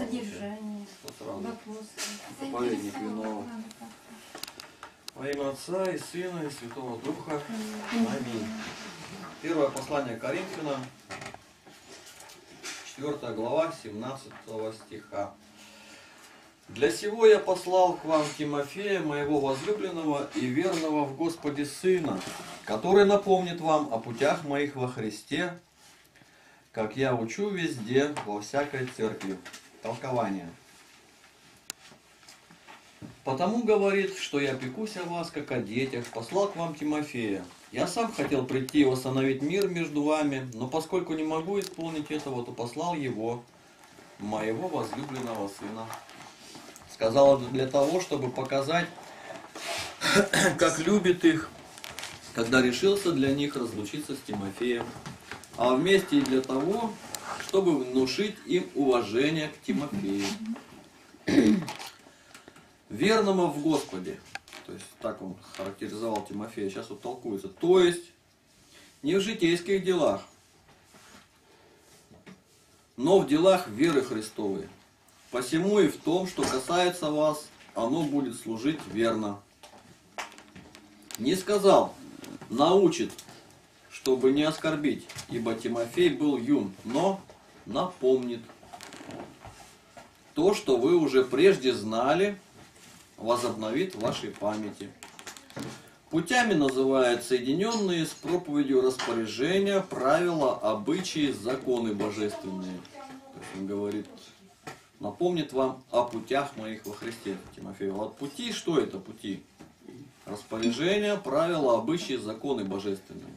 Содержание. Заповедник виноват. Во имя Отца и Сына и Святого Духа. Аминь. Первое послание Коринфянам, 4 глава, 17 стиха. Для сего я послал к вам Тимофея, моего возлюбленного и верного в Господе Сына, который напомнит вам о путях моих во Христе, как я учу везде, во всякой церкви. Толкование. Потому говорит, что я пекусь о вас, как о детях, послал к вам Тимофея. Я сам хотел прийти и восстановить мир между вами, но поскольку не могу исполнить этого, то послал его, моего возлюбленного сына. Сказал для того, чтобы показать, как любит их, когда решился для них разлучиться с Тимофеем, а вместе и для того, чтобы внушить им уважение к Тимофею верного в Господе. То есть так он характеризовал Тимофея. Сейчас вот толкуется. То есть не в житейских делах, но в делах веры Христовой. Посему и в том, что касается вас, оно будет служить верно. Не сказал, научит, чтобы не оскорбить, ибо Тимофей был юн, но напомнит то, что вы уже прежде знали, возобновит в вашей памяти. Путями называют соединенные с проповедью распоряжения, правила, обычаи, законы божественные. То есть он говорит, напомнит вам о путях моих во Христе, Тимофею. Вот пути, что это пути? Распоряжения, правила, обычаи, законы божественные.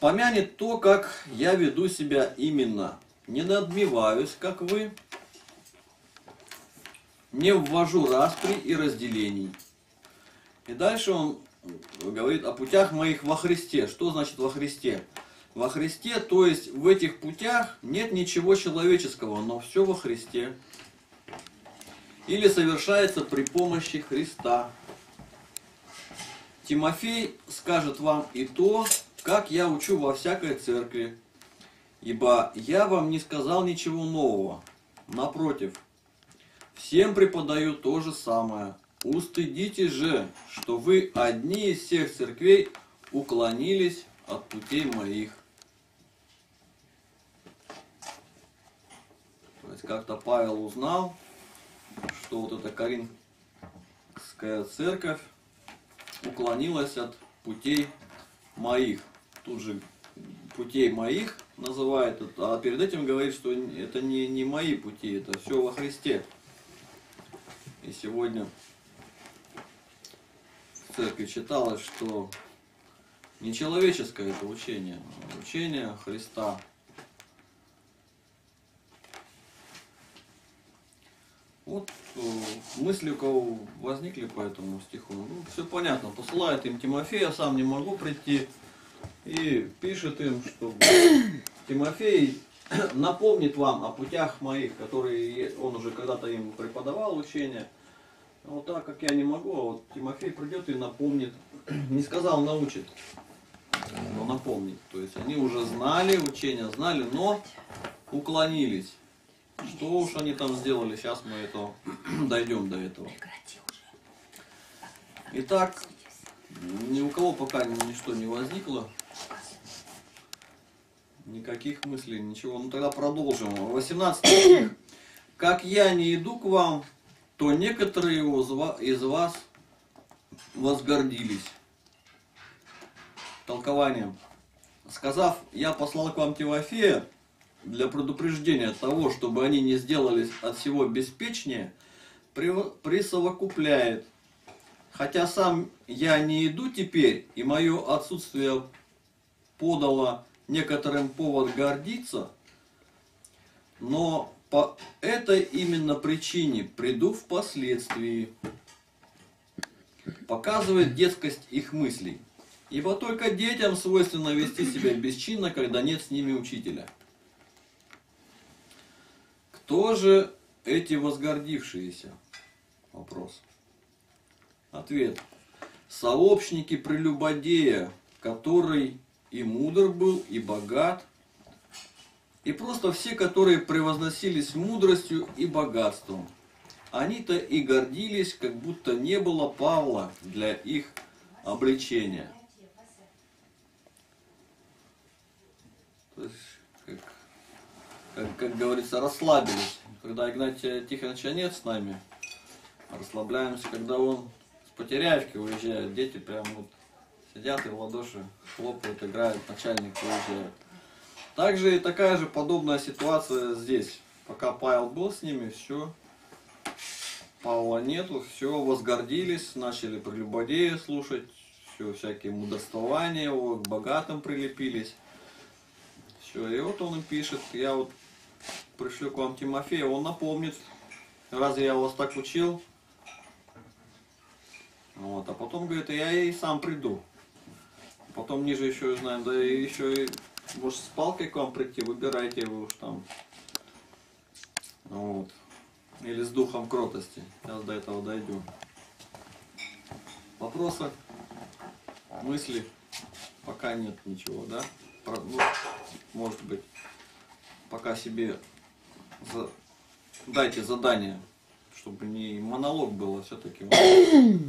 Вспомянет то, как я веду себя именно. Не надмеваюсь, как вы, не ввожу распри и разделений. И дальше он говорит о путях моих во Христе. Что значит во Христе? Во Христе, то есть в этих путях нет ничего человеческого, но все во Христе. Или совершается при помощи Христа. Тимофей скажет вам и то, как я учу во всякой церкви. Ибо я вам не сказал ничего нового. Напротив, Всем преподаю то же самое. Устыдитесь же, что вы одни из всех церквей уклонились от путей моих. То есть как-то Павел узнал, что вот эта Коринфская церковь уклонилась от путей моих. Тут же путей моих называет, а перед этим говорит, что это не, не мои пути, это все во Христе. И сегодня в церкви читалось, что не человеческое это учение, а учение Христа. Вот э, мысли у кого возникли по этому стиху. Ну, все понятно. Посылает им Тимофея, сам не могу прийти. И пишет им, что Тимофей напомнит вам о путях моих, которые он уже когда-то им преподавал учение. Вот так как я не могу, а вот Тимофей придет и напомнит. Не сказал научит, но напомнит. То есть они уже знали, учения знали, но уклонились. Что уж они там сделали, сейчас мы это дойдем до этого. Итак, ни у кого пока ничто не возникло. Никаких мыслей, ничего. Ну тогда продолжим. 18 стих. Как я не иду к вам, то некоторые из вас возгордились. Толкование. Сказав, я послал к вам Тимофея для предупреждения того, чтобы они не сделались от всего беспечнее, присовокупляет. Хотя сам я не иду теперь, и мое отсутствие подало некоторым повод гордиться, но по этой именно причине приду впоследствии. Показывает детскость их мыслей. Ибо только детям свойственно вести себя бесчинно, когда нет с ними учителя. Кто же эти возгордившиеся? Вопрос. Ответ. Сообщники прелюбодея, который и мудр был, и богат, И просто все, которые превозносились мудростью и богатством. Они-то и гордились, как будто не было Павла для их обличения. То есть, как, как, как говорится, расслабились. Когда Игнатия Тихоновича нет с нами, расслабляемся, когда он с Потеряевки уезжает, дети прям вот сидят и в ладоши хлопают, играют, начальник уезжает. Также и такая же подобная ситуация здесь. Пока Павел был с ними, все, Павла нету, все, возгордились, начали прелюбодея слушать, все, всякие мудрствования его, к богатым прилепились. Все, и вот он им пишет, я вот пришлю к вам Тимофея, он напомнит, разве я вас так учил? Вот, а потом говорит, я и сам приду. Потом ниже еще знаем, да и еще и может с палкой к вам прийти, выбирайте вы уж там. Вот. Или с духом кротости. Сейчас до этого дойдем. Вопросы? Мысли? Пока нет ничего, да? Про- ну, может быть, пока себе за- дайте задание, чтобы не монолог было, все-таки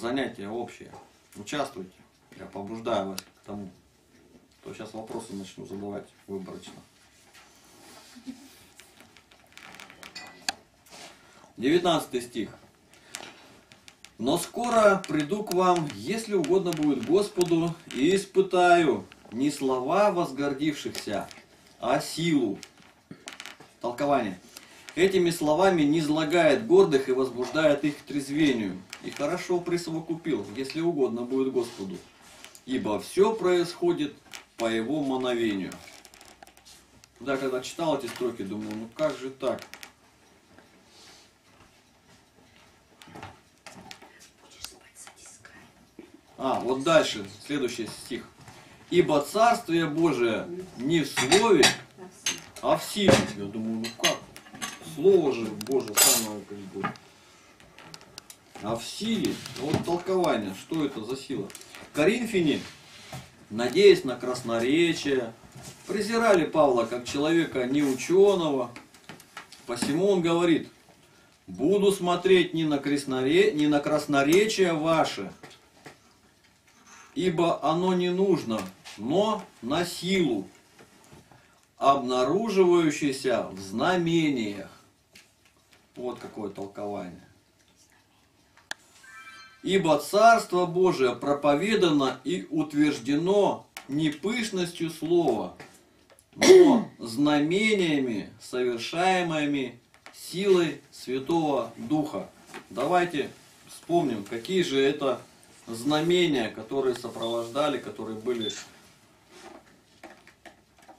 занятие общее. Участвуйте. Я побуждаю вас к тому. То сейчас вопросы начну задавать выборочно. 19 стих. Но скоро приду к вам, если угодно будет Господу, и испытаю не слова возгордившихся, а силу. Толкование. Этими словами не излагает гордых и возбуждает их к трезвению. И хорошо присовокупил, если угодно будет Господу. Ибо все происходит по его мановению. Да, когда читал эти строки, думаю, ну как же так? А, вот дальше, следующий стих. Ибо Царствие Божие не в слове, а в силе. Я думаю, ну как? Слово же Божие самое как бы. А в силе, вот толкование, что это за сила? Коринфяне, надеясь на красноречие, презирали Павла как человека неученого. Посему он говорит, буду смотреть не на, красноре... не на красноречие ваше, ибо оно не нужно, но на силу, обнаруживающуюся в знамениях. Вот какое толкование. Ибо Царство Божие проповедано и утверждено не пышностью слова, но знамениями, совершаемыми силой Святого Духа. Давайте вспомним, какие же это знамения, которые сопровождали, которые были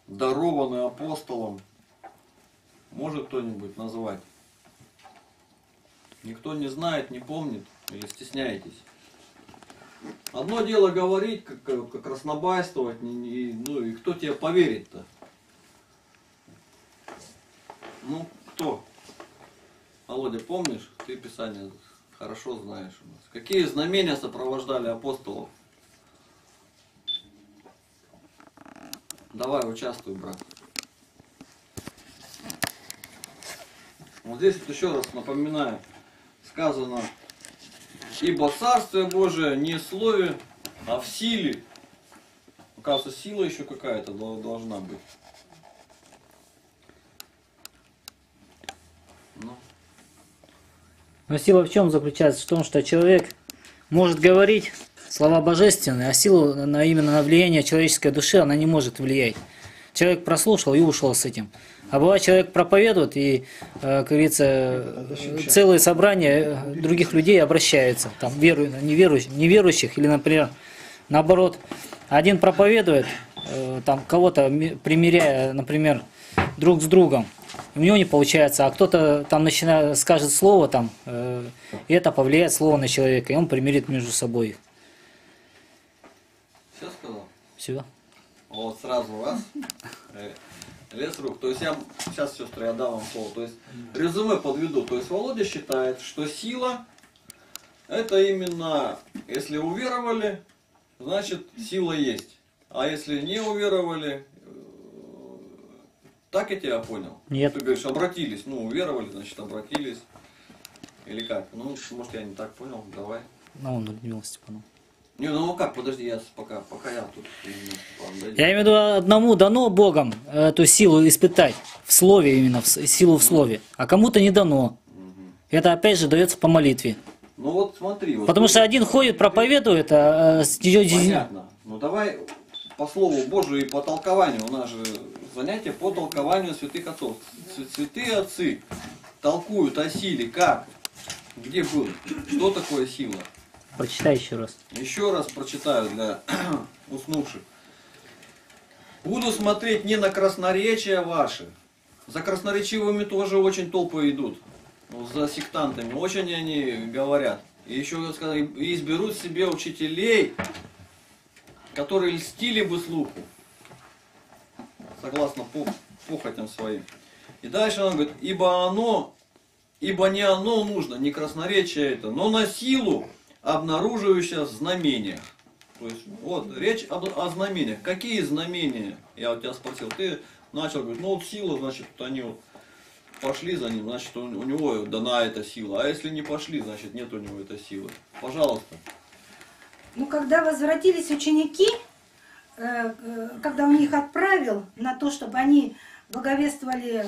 дарованы апостолом. Может кто-нибудь назвать? Никто не знает, не помнит или стесняетесь? Одно дело говорить, как, как раснобайствовать, не- ну и кто тебе поверит-то? Ну, кто? Володя, помнишь? Ты Писание хорошо знаешь у нас. Какие знамения сопровождали апостолов? Давай, участвуй, брат. Вот здесь вот еще раз напоминаю, сказано, ибо Царствие Божие не в слове, а в силе. Оказывается, сила еще какая-то дол- должна быть. Ну, Но сила в чем заключается? В том, что человек может говорить слова божественные, а силу на, именно на влияние человеческой души она не может влиять. Человек прослушал и ушел с этим. А бывает, человек проповедует, и, э, как говорится, целые собрания э, других людей обращаются, там, веру, неверующих, неверующих, или, например, наоборот, один проповедует, э, там, кого-то примиряя, например, друг с другом, у него не получается, а кто-то там начинает, скажет слово там, и это повлияет слово на человека, и он примирит между собой все сказал? Все. Вот сразу раз. Э, Лес рук. То есть я сейчас, сестры, я дам вам слово. То есть резюме подведу. То есть Володя считает, что сила это именно, если уверовали, значит сила есть. А если не уверовали, э, Так я тебя понял? Нет. Ты говоришь, обратились, ну, уверовали, значит, обратились. Или как? Ну, может, я не так понял, давай. Ну, он Людмила Степанова. Не, ну как, подожди, я пока, пока я тут. Я имею в виду, одному дано Богом эту силу испытать. В слове именно, в силу в слове. А кому-то не дано. Это опять же дается по молитве. Ну вот смотри. Вот Потому что один ходит, проповедует, а а, Понятно. Ну давай по слову Божию и по толкованию. У нас же занятие по толкованию святых отцов. Святые отцы толкуют о силе как? Где был? Что такое сила? Прочитай еще раз. Еще раз прочитаю для уснувших. Буду смотреть не на красноречия ваши. За красноречивыми тоже очень толпы идут. Ну, За сектантами. Очень они говорят. И еще и изберут себе учителей, которые льстили бы слуху. Согласно пох- похотям своим. И дальше он говорит, ибо оно, ибо не оно нужно, не красноречие это, но на силу, обнаруживающее в знамениях. То есть, вот, речь об- о, знамениях. Какие знамения? Я у тебя спросил. Ты начал говорить, ну вот сила, значит, они вот пошли за ним, значит, у, у него дана эта сила. А если не пошли, значит, нет у него этой силы. Пожалуйста. Ну, когда возвратились ученики, э, э, когда он их отправил на то, чтобы они благовествовали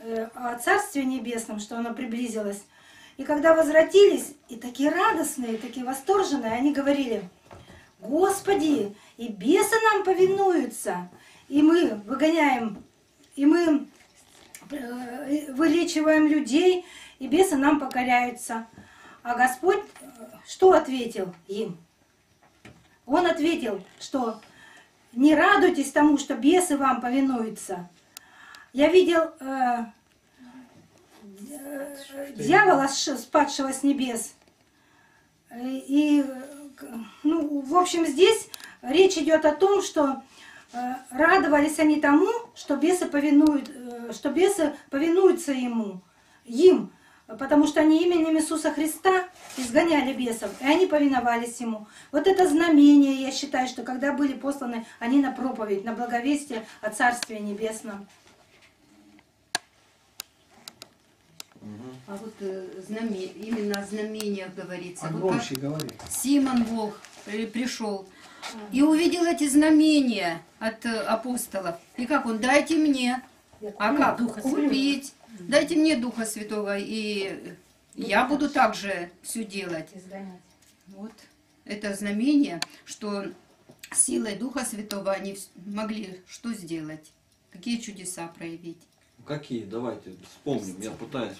э, о Царстве Небесном, что оно приблизилось, и когда возвратились, и такие радостные, такие восторженные, они говорили, Господи, и бесы нам повинуются, и мы выгоняем, и мы э, вылечиваем людей, и бесы нам покоряются. А Господь э, что ответил им? Он ответил, что не радуйтесь тому, что бесы вам повинуются. Я видел э, дьявола, спадшего с небес. Э, И, ну, в общем, здесь речь идет о том, что э, радовались они тому, что бесы повинуют, э, что бесы повинуются ему, им, потому что они именем Иисуса Христа изгоняли бесов, и они повиновались ему. Вот это знамение, я считаю, что когда были посланы они на проповедь, на благовестие о Царстве Небесном. А вот э, знаме- именно о знамениях говорится. А Вот как громче говори. Симон Бог при- пришел и увидел эти знамения от э, апостолов. И как он, дайте мне. А как? Духа Купить. Дайте мне Духа Святого, и я буду также все делать. Вот это знамение, что силой Духа Святого они могли что сделать? Какие чудеса проявить? Какие? Давайте вспомним. Я пытаюсь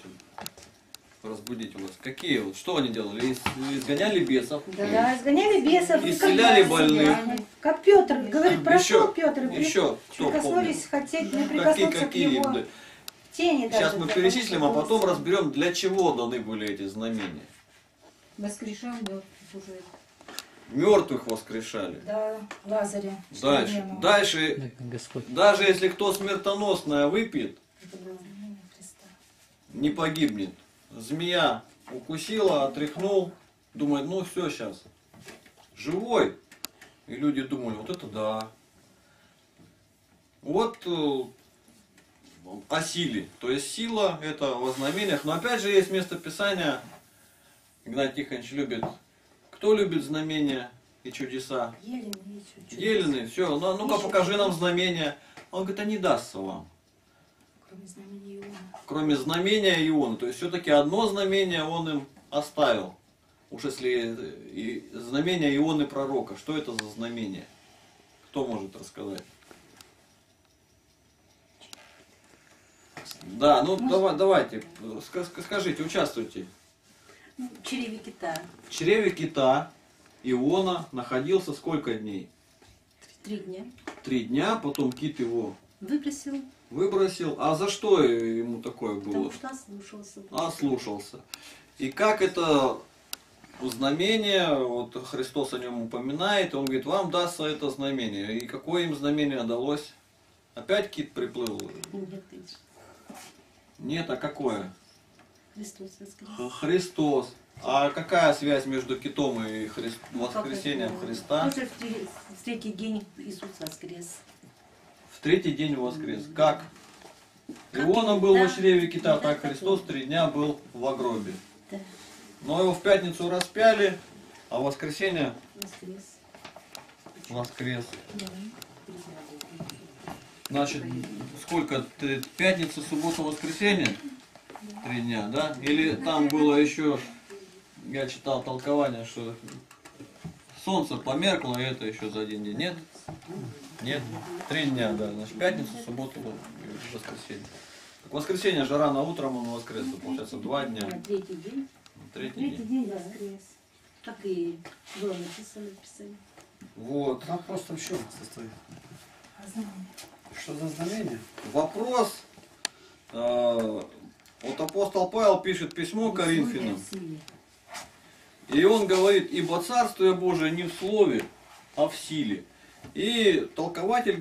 разбудить у вас. Какие? Вот, что они делали? Из- изгоняли бесов? Да, изгоняли бесов. и Исцеляли как- больных. Как Петр, говорит, прошел Еще, Петр, и при- еще, кто прикоснулись, хотеть не Какие, прикоснуться к какие? его тени даже. Сейчас мы перечислим, а потом разберем, для чего даны были эти знамения. Воскрешал мертвых уже. Мертвых воскрешали. Да, Лазаря. Дальше. Дальше, Господь. даже если кто смертоносное выпьет, Не погибнет. Змея укусила, отряхнул, думает, ну все сейчас, живой. И люди думали, вот это да. Вот э, о силе. То есть сила это во знамениях. Но опять же есть место Писания, Игнатий Тихонович любит. Кто любит знамения и чудеса? Елены и. Елены, все, ну, ну-ка покажи нам знамения. Он говорит, а не дастся вам. Кроме знамения Иона. кроме знамения Иона. То есть все-таки одно знамение он им оставил. Уж если э, знамение Ионы пророка, что это за знамение? Кто может рассказать? Да, ну давай, давайте, ска- ска- скажите, участвуйте. Ну, в чреве кита. В чреве кита Иона находился сколько дней? Три дня. Три дня, потом кит его Выбросил, выбросил. А за что ему такое было? потому что ослушался. ослушался. И как это знамение, вот Христос о нем упоминает, он говорит, вам дастся это знамение. И какое им знамение далось? Опять кит приплыл? Нет, а какое? Христос воскрес. Христос. А какая связь между китом и Хри- воскресением? Христа? Тоже в третий день Иисус воскрес. В третий день воскрес. Как? Иона был во чреве кита, так Христос три дня был в гробе. Да. Но его в пятницу распяли, а в воскресенье Воскрес. воскрес. Да. Значит, сколько? Пятница, суббота, воскресенье? Три дня, да? Или там было еще, я читал толкование, что солнце померкло, и это еще за один день. Нет? Нет? Три дня, да. Значит, пятница, суббота, и воскресенье. Так воскресенье же рано утром он воскрес, получается два дня. А третий день. Третий Третий день. день воскрес. Так и было написано в Писании. Вот. Вопрос в чем состоит? Что за знамение? Вопрос. э, Вот апостол Павел пишет письмо Коринфянам. И он говорит, ибо Царствие Божие не в слове, а в силе. И толкователь,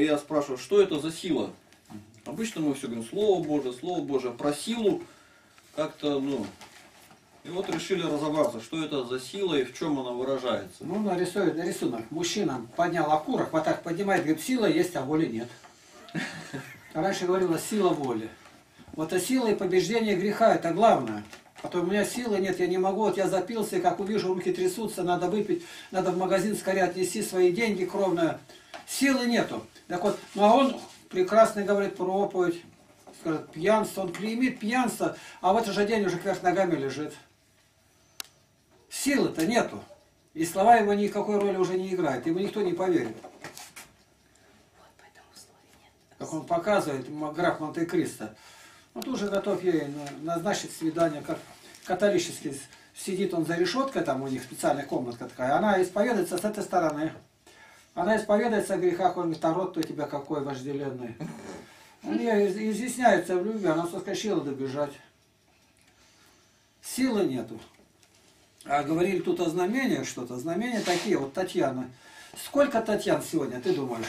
я спрашиваю, что это за сила? Обычно мы все говорим, Слово Божие, Слово Божие. Про силу как-то, ну... И вот решили разобраться, что это за сила и в чем она выражается. Ну, нарисует на рисунок. Мужчина поднял окурок, вот так поднимает, говорит, сила есть, а воли нет. Раньше говорилось сила воли. Вот а сила и побеждение греха, это главное. А то у меня силы нет, я не могу, вот я запился, и как увижу, руки трясутся, надо выпить, надо в магазин скорее отнести свои деньги кровные. Силы нету. Так вот, ну а он прекрасно говорит проповедь, скажет, пьянство, он клеймит пьянство, а в этот же день уже кверх ногами лежит. Силы-то нету. И слова его никакой роли уже не играют. Ему никто не поверит. Как он показывает, граф Монте-Кристо. Вот уже готов ей на- назначить свидание, как католический. Сидит он за решеткой, там у них специальная комнатка такая. Она исповедуется с этой стороны. Она исповедуется о грехах, он говорит, род-то у тебя какой вожделенный. Он ей из- изъясняется в любви, она соскочила добежать. Силы нету. А говорили тут о знамениях что-то. Знамения такие, вот Татьяна. Сколько Татьян сегодня, ты думаешь?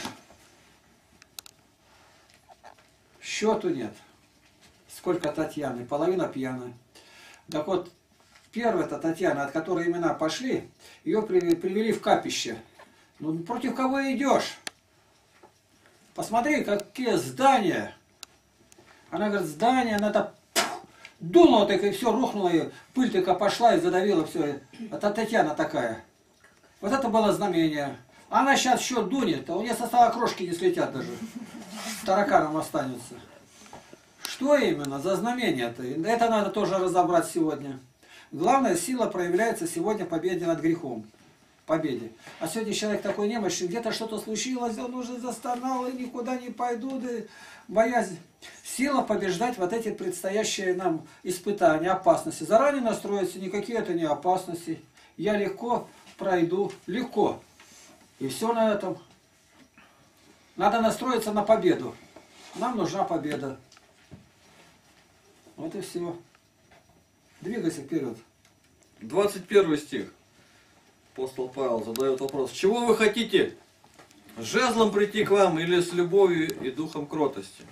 Счету нет. Сколько Татьяны? Половина пьяная. Так вот, первая-то Татьяна, от которой имена пошли, ее привели, в капище. Ну, против кого идешь? Посмотри, какие здания. Она говорит, здание, она так дунула, так и все рухнуло, и пыль только пошла и задавила все. Это Татьяна такая. Вот это было знамение. Она сейчас еще дунет, а у нее со стола крошки не слетят даже. Тараканом останется. Что именно за знамение-то? Это надо тоже разобрать сегодня. Главная сила проявляется сегодня в победе над грехом. Победе. А сегодня человек такой немощный, где-то что-то случилось, он уже застонал и никуда не пойду, да боязнь. Сила побеждать вот эти предстоящие нам испытания, опасности. Заранее настроиться, никакие это не опасности. Я легко пройду, легко. И все на этом. Надо настроиться на победу. Нам нужна победа. Вот и все. Двигайся вперед. 21 стих. Апостол Павел задает вопрос. Чего вы хотите? Жезлом прийти к вам или с любовью и духом кротости?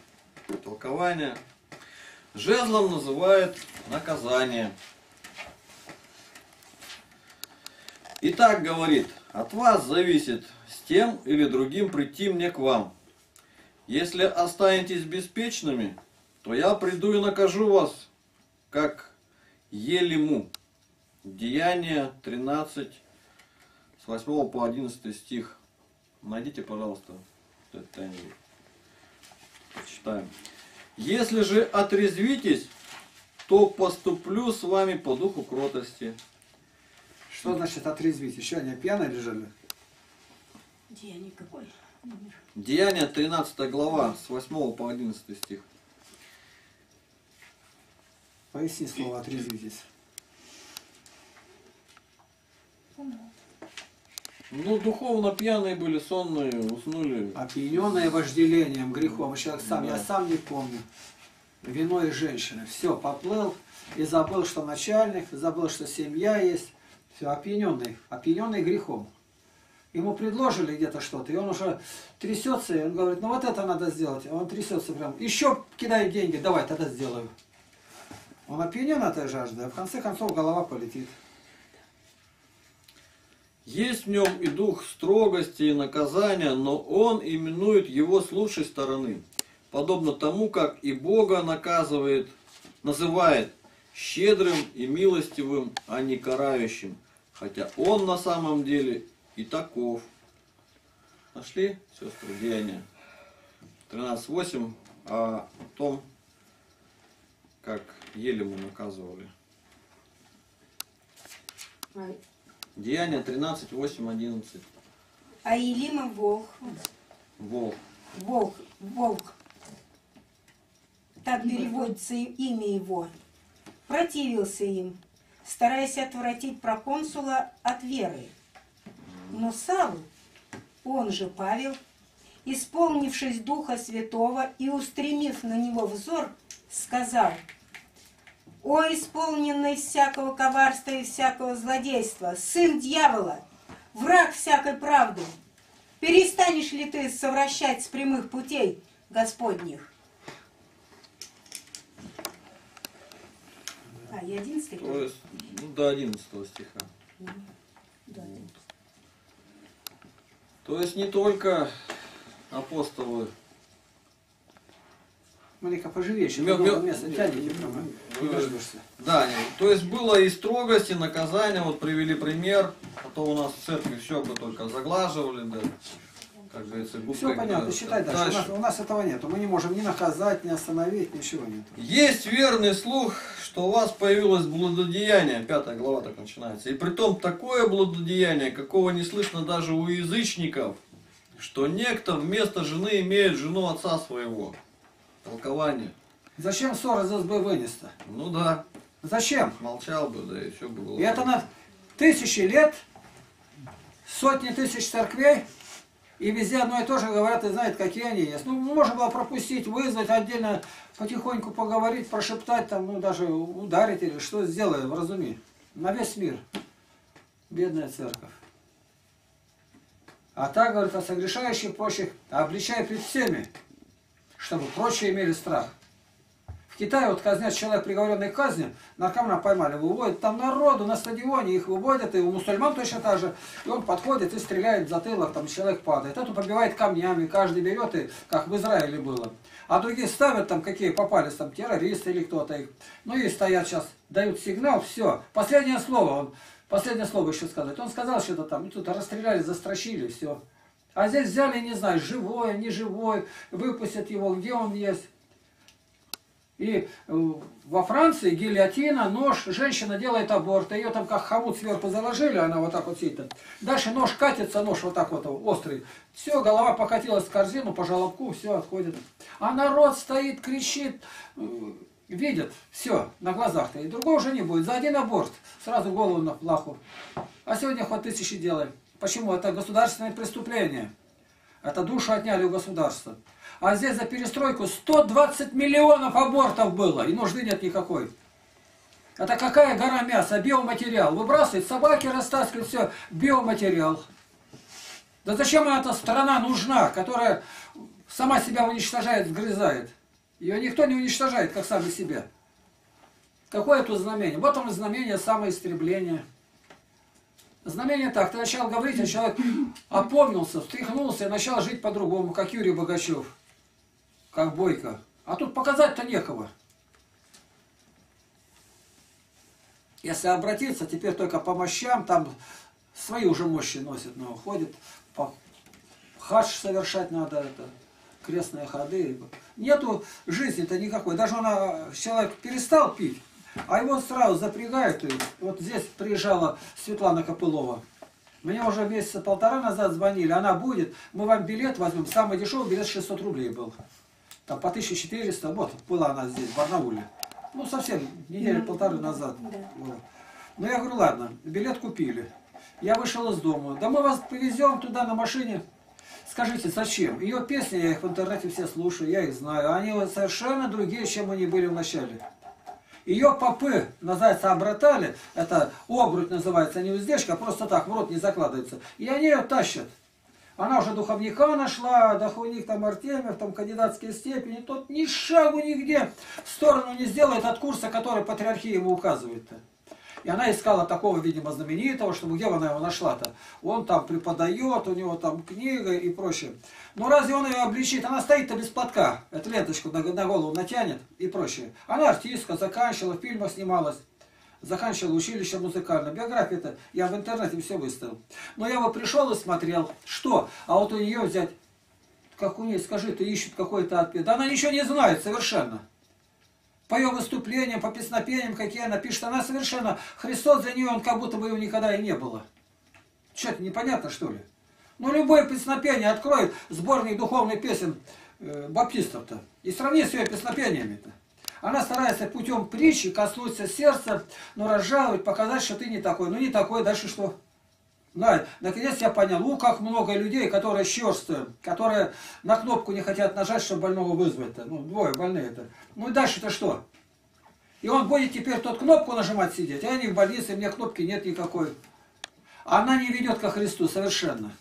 Толкование. Жезлом называет наказание. Итак, говорит, от вас зависит с тем или другим прийти мне к вам. Если останетесь беспечными, то я приду и накажу вас, как Елиму. Деяние 13, с 8 по 11 стих. Найдите, пожалуйста, это тайный. Читаем. Если же отрезвитесь, то поступлю с вами по духу кротости. Что значит отрезвить? Еще они пьяные лежали? Деяние какой? Номер. Деяние 13 глава, с 8 по 11 стих. Поясни слово отрезвитесь. Ну, духовно пьяные были, сонные, уснули. Опьяненные вожделением, грехом. Человек сам, я Да. сам не помню. Вино и женщины. Все, поплыл и забыл, что начальник, забыл, что семья есть. Все, опьяненный, опьяненный грехом. Ему предложили где-то что-то, и он уже трясется, и он говорит, ну вот это надо сделать. А он трясется прям, еще кидает деньги, давай, тогда сделаю. Он опьянен этой жаждой, а в конце концов голова полетит. Есть в нем и дух строгости и наказания, но он именует его с лучшей стороны. подобно тому, как и Бога наказывает, называет щедрым и милостивым, а не карающим, хотя Он на самом деле и таков. Нашли, сестры, деяния? 13.8 о том, как Елему наказывали. Ай, Деяния 13, 8, 11. А Елима волк, Волк. волк, волк. Так переводится имя его. Противился им, стараясь отвратить проконсула от веры. Но Савл, он же Павел, исполнившись Духа Святого и устремив на него взор, сказал, «О, исполненный всякого коварства и всякого злодейства, сын дьявола, враг всякой правды, перестанешь ли ты совращать с прямых путей Господних?» А, и одиннадцатый? То есть, ну, до 11 стиха. Да. То есть не только апостолы. Маленько поживее, много мё- места тянете прямо. Да, то есть было и строгость, и наказание, вот привели пример, а то у нас в церкви все бы только заглаживали, да, как говорится, губкой. Все понятно, да, считай дальше. У нас, дальше. у нас этого нет. Мы не можем ни наказать, ни остановить, ничего нет. Есть верный слух, что у вас появилось блудодеяние, пятая глава так начинается, и притом такое блудодеяние, какого не слышно даже у язычников, что некто вместо жены имеет жену отца своего. Толкование. Зачем ссора из избы вынес-то? Ну да, Зачем? молчал бы, да и все бы было. И это на тысячи лет, сотни тысяч церквей, и везде одно и то же говорят, и знают, какие они есть. Ну, можно было пропустить, вызвать отдельно, потихоньку поговорить, прошептать, там, ну, даже ударить или что сделаем, разуми. На весь мир. Бедная церковь. А так, говорит, о согрешающих прочих, обличай пред всеми, чтобы прочие имели страх. В Китае вот казнят человек, приговоренный к казни, наркомана поймали, выводят там народу на стадионе, их выводят, и у мусульман точно так же. И он подходит и стреляет в затылок, там человек падает. Этот побивает камнями, каждый берет, и, как в Израиле было. А другие ставят там, какие попались, там террористы или кто-то их. Ну и стоят сейчас, дают сигнал, все. Последнее слово, он, последнее слово еще сказать. Он сказал что-то там, и тут расстреляли, застращили, все. А здесь взяли, не знаю, живое, не живое, выпустят его, где он есть. И э, во Франции гильотина, нож, женщина делает аборт, ее там как хомут сверху заложили, она вот так вот сидит. Дальше нож катится, нож вот так вот острый. Все, голова покатилась в корзину, по желобку, все отходит. А народ стоит, кричит, э, видит, все, на глазах-то. И другого уже не будет. За один аборт сразу голову на плаху. А сегодня хоть тысячи делаем. Почему? Это государственное преступление. Это душу отняли у государства. А здесь за перестройку 120 миллионов абортов было, и нужды нет никакой. Это какая гора мяса? Биоматериал. Выбрасывают, собаки растаскивают, все, биоматериал. Да зачем эта страна нужна, которая сама себя уничтожает, сгрызает? Ее никто не уничтожает, как сами себя. Какое тут знамение? Вот оно знамение самоистребления. Знамение так, ты начал говорить, а человек опомнился, встряхнулся и начал жить по-другому, как Юрий Богачев, как Бойко. А тут показать-то некого. Если обратиться, теперь только по мощам, там свои уже мощи носят, но ходит, по хадж совершать надо, это, крестные ходы. Нету жизни-то никакой. Даже он, человек перестал пить, а его сразу запрягают. И вот здесь приезжала Светлана Копылова. Мне уже месяца полтора назад звонили, она будет, мы вам билет возьмем, самый дешевый билет 600 рублей был. Там по 1400, вот, была она здесь, в Барнауле. Ну, совсем, недели полторы назад. Вот. Ну, я говорю, ладно, билет купили. Я вышел из дома. Да мы вас повезем туда на машине. Скажите, зачем? Ее песни, я их в интернете все слушаю, я их знаю. Они совершенно другие, чем они были в начале. Ее попы, называется, обратали, это обруть называется, не уздечка, просто так, в рот не закладывается. И они ее тащат. Она уже духовника нашла, духовник там Артемьев, там кандидатские степени, тот ни шагу нигде в сторону не сделает от курса, который патриархия ему указывает. И она искала такого, видимо, знаменитого, чтобы где она его нашла-то. Он там преподает, у него там книга и прочее. Но разве он ее обличит? Она стоит-то без платка, эту ленточку на, на голову натянет и прочее. Она артистка, заканчивала, в фильмах снималась. Заканчивала училище музыкальное. Биография-то я в интернете все выставил. Но я вот пришел и смотрел, что? А вот у нее взять, как у нее, скажи, ты ищут какой-то ответ. Да она ничего не знает совершенно по ее выступлениям, по песнопениям, какие она пишет, она совершенно, Христос за нее, он как будто бы его никогда и не было. Что это непонятно, что ли? Ну, любое песнопение откроет сборник духовных песен э, баптистов-то и сравни с ее песнопениями-то. Она старается путем притчи коснуться сердца, но разжаловать, показать, что ты не такой. Ну, не такой, дальше что? Да, наконец я понял, у как много людей, которые щерстые, которые на кнопку не хотят нажать, чтобы больного вызвать-то. Ну, двое больные-то. Ну и дальше-то что? И он будет теперь тот кнопку нажимать сидеть, а они в больнице, у меня кнопки нет никакой. Она не ведет ко Христу совершенно.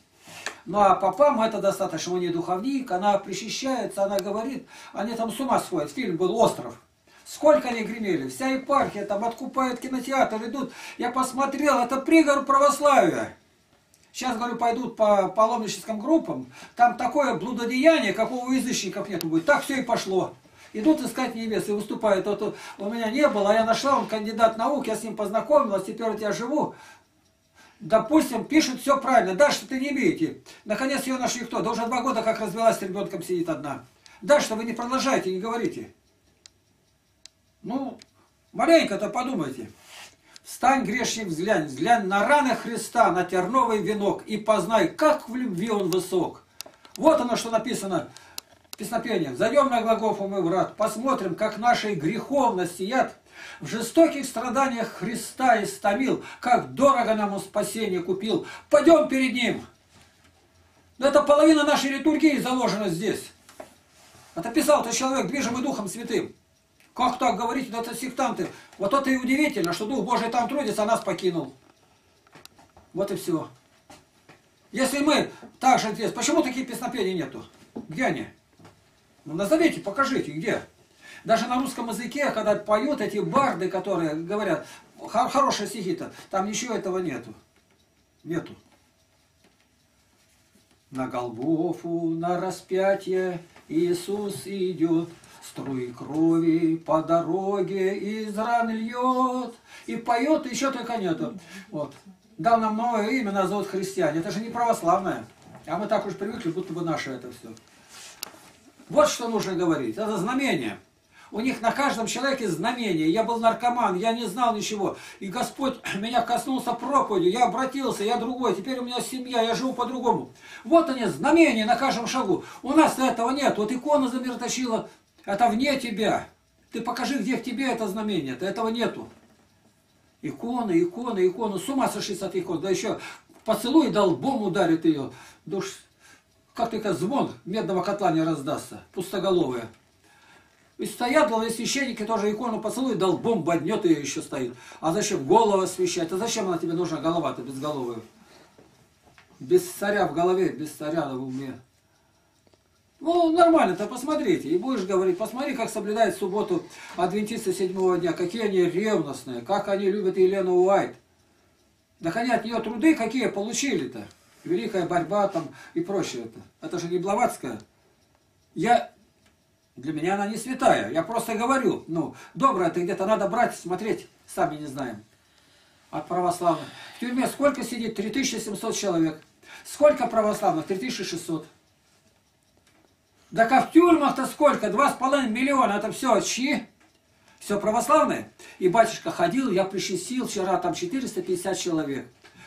Ну а попам это достаточно, он не духовник, она причащается, она говорит, они там с ума сходят. Фильм был «Остров». Сколько они гремели, вся епархия там откупает кинотеатр, идут. Я посмотрел, это пригород православия. Сейчас, говорю, пойдут по паломническим группам, там такое блудодеяние, какого язычников нету будет. Так все и пошло. Идут искать невест и выступают. Вот у меня не было, а я нашла, он кандидат наук, я с ним познакомилась, теперь вот я живу. Допустим, пишут все правильно. Дальше ты не видите. Наконец ее нашли кто? Да уже два года как развелась с ребенком сидит одна. Дальше вы не продолжайте, не говорите. Ну, маленько-то подумайте. Встань, грешник, взглянь, взглянь на раны Христа, на терновый венок, и познай, как в любви он высок. Вот оно, что написано в песнопениях. Зайдем на Глагофу мы врат, посмотрим, как нашей греховности яд в жестоких страданиях Христа истомил, как дорого нам он спасение купил. Пойдем перед ним. Но это половина нашей литургии заложена здесь. Это писал-то человек, движимый Духом Святым. Как так говорить, это сектанты. Вот это и удивительно, что Дух Божий там трудится, а нас покинул. Вот и все. Если мы так же здесь, почему такие песнопения нету? Где они? Ну назовите, покажите, где? Даже на русском языке, когда поют эти барды, которые говорят, хорошие стихи-то, там ничего этого нету. Нету. На Голгофу, на распятие Иисус идет. Струи крови по дороге из ран льет. И поет, еще только нету. Вот. Дал нам новое имя, нас зовут христиане. Это же не православное. А мы так уж привыкли, будто бы наше это все. Вот что нужно говорить. Это знамение. У них на каждом человеке знамение. Я был наркоман, я не знал ничего. И Господь меня коснулся проповедью, я обратился, я другой. Теперь у меня семья, я живу по-другому. Вот они, знамения на каждом шагу. У нас этого нет. Вот икона замироточила, это вне тебя. Ты покажи, где в тебе это знамение. -то. Этого нету. Иконы, иконы, иконы. С ума сошли с этой иконы. Да еще поцелуй долбом ударит ее. Душ, как только звон медного котла не раздастся. Пустоголовая. И стоят священники, тоже икону поцелуй, долбом боднет ее еще стоит. А зачем голову освещать? А зачем она тебе нужна, голова-то безголовая? Без царя в голове, без царя в уме. Ну, нормально-то посмотрите. И будешь говорить, посмотри, как соблюдает субботу адвентисты седьмого дня. Какие они ревностные, как они любят Елену Уайт. Да они от нее труды какие получили-то. Великая борьба там и прочее-то. Это же не Блаватская. Я... Для меня она не святая. Я просто говорю, ну, добрая это где-то надо брать, смотреть, сами не знаем. От православных. В тюрьме сколько сидит? 3700 человек. Сколько православных? 3600. Так а в тюрьмах-то сколько? Два с половиной миллиона. Это все чьи? Все православные? И батюшка ходил, я причастил вчера, там 450 человек.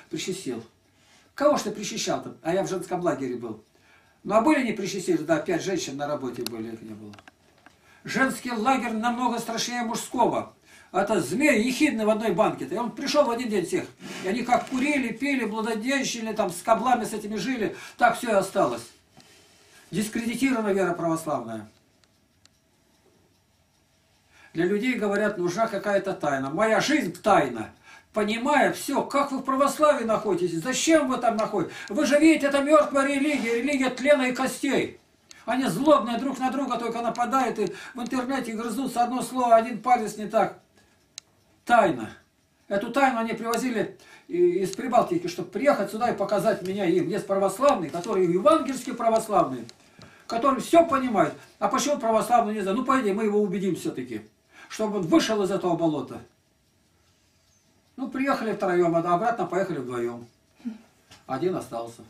Причастил. Кого ж ты причащал-то? А я в женском лагере был. Ну а были не причастили? Да, пять женщин на работе были, их не было. Женский лагерь намного страшнее мужского. Это змей ехидный в одной банке. И он пришел в один день всех. И они как курили, пили, блудодейщили, там с каблами с этими жили. Так все и осталось. Дискредитирована вера православная. Для людей, говорят, нужна какая-то тайна. Моя жизнь тайна. Понимая все, как вы в православии находитесь, зачем вы там находитесь? Вы же видите, это мертвая религия, религия тлена и костей. Они злобные друг на друга только нападают и в интернете грызутся одно слово, один палец не так. Тайна. Эту тайну они привозили из Прибалтики, чтобы приехать сюда и показать меня им. Есть православные, которые евангельские православные, которые все понимают. А почему православные не знаю? Ну, пойди, мы его убедим все-таки, чтобы он вышел из этого болота. Ну, приехали втроем, а обратно поехали вдвоем. Один остался.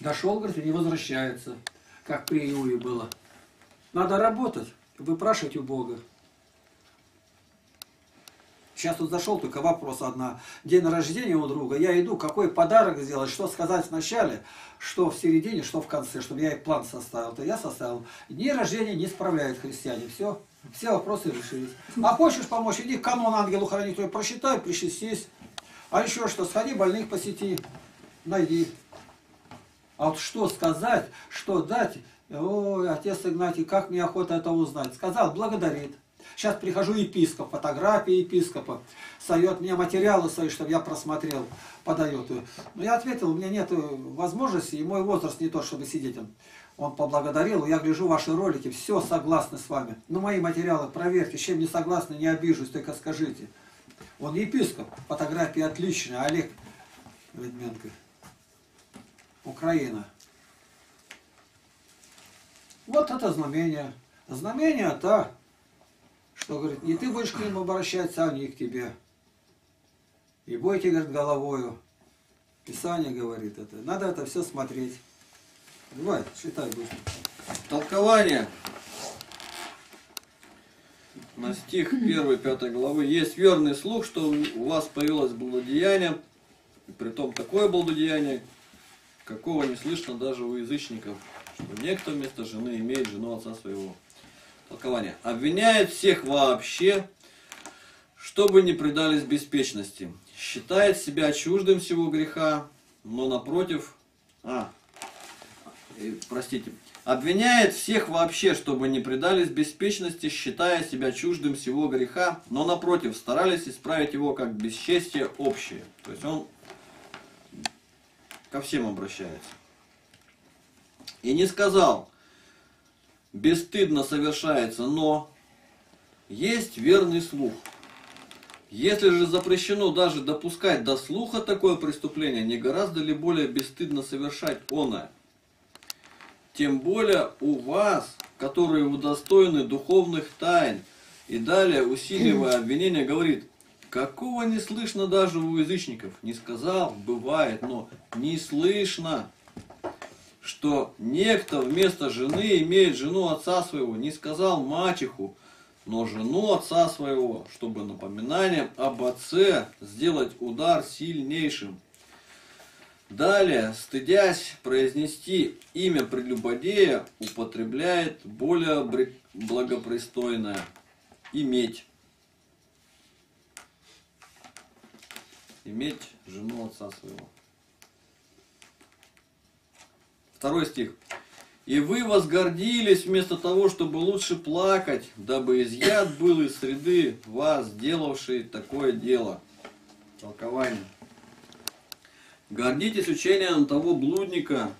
Дошел, говорит, и не возвращается, как при Иуе было. Надо работать, выпрашивать у Бога. Сейчас тут зашел, только вопрос одна. День рождения у друга. Я иду, какой подарок сделать, что сказать вначале, что в середине, что в конце, чтобы я и план составил. То я составил. Дни рождения не справляют христиане. Все. Все вопросы решились. А хочешь помочь, иди канон ангелу хранителю прочитай, причастись. А еще что, сходи больных посети, найди. А вот что сказать, что дать, ой, отец Игнатий, как мне охота это узнать. Сказал, благодарит. Сейчас прихожу епископ, фотографии епископа, соет мне материалы свои, чтобы я просмотрел, подает. Но я ответил, у меня нет возможности, и мой возраст не тот, чтобы сидеть. Он, поблагодарил, я гляжу ваши ролики, все согласны с вами. Но мои материалы проверьте, с чем не согласны, не обижусь, только скажите. Он епископ, фотографии отличные, Олег Ведменко. Украина. Вот это знамение. Знамение это, что говорит, не ты будешь к ним обращаться, а они к тебе. И бойте, говорит, головою. Писание говорит это. Надо это все смотреть. Давай, читай быстро. Толкование на стих 1 5 главы. Есть верный слух, что у вас появилось блудодеяние, и при том такое блудодеяние, какого не слышно даже у язычников, что некто вместо жены имеет жену отца своего. Толкование. Обвиняет всех вообще, чтобы не предались беспечности. Считает себя чуждым всего греха, но напротив... А, э, простите, обвиняет всех вообще, чтобы не предались беспечности, считая себя чуждым всего греха, но напротив старались исправить его как бесчестие общее. То есть он ко всем обращается. И не сказал, бесстыдно совершается, но есть верный слух. Если же запрещено даже допускать до слуха такое преступление, не гораздо ли более бесстыдно совершать оное? Тем более у вас, которые удостоены духовных тайн, и далее, усиливая обвинение, говорит, какого не слышно даже у язычников. Не сказал, бывает, но не слышно, что некто вместо жены имеет жену отца своего. Не сказал мачеху, но жену отца своего, чтобы напоминанием об отце сделать удар сильнейшим. Далее, стыдясь произнести имя прелюбодея, употребляет более благопристойное – иметь. Иметь жену отца своего. Второй стих. И вы возгордились вместо того, чтобы лучше плакать, дабы изъят был из среды вас, сделавший такое дело. Толкование. Гордитесь учением того блудника,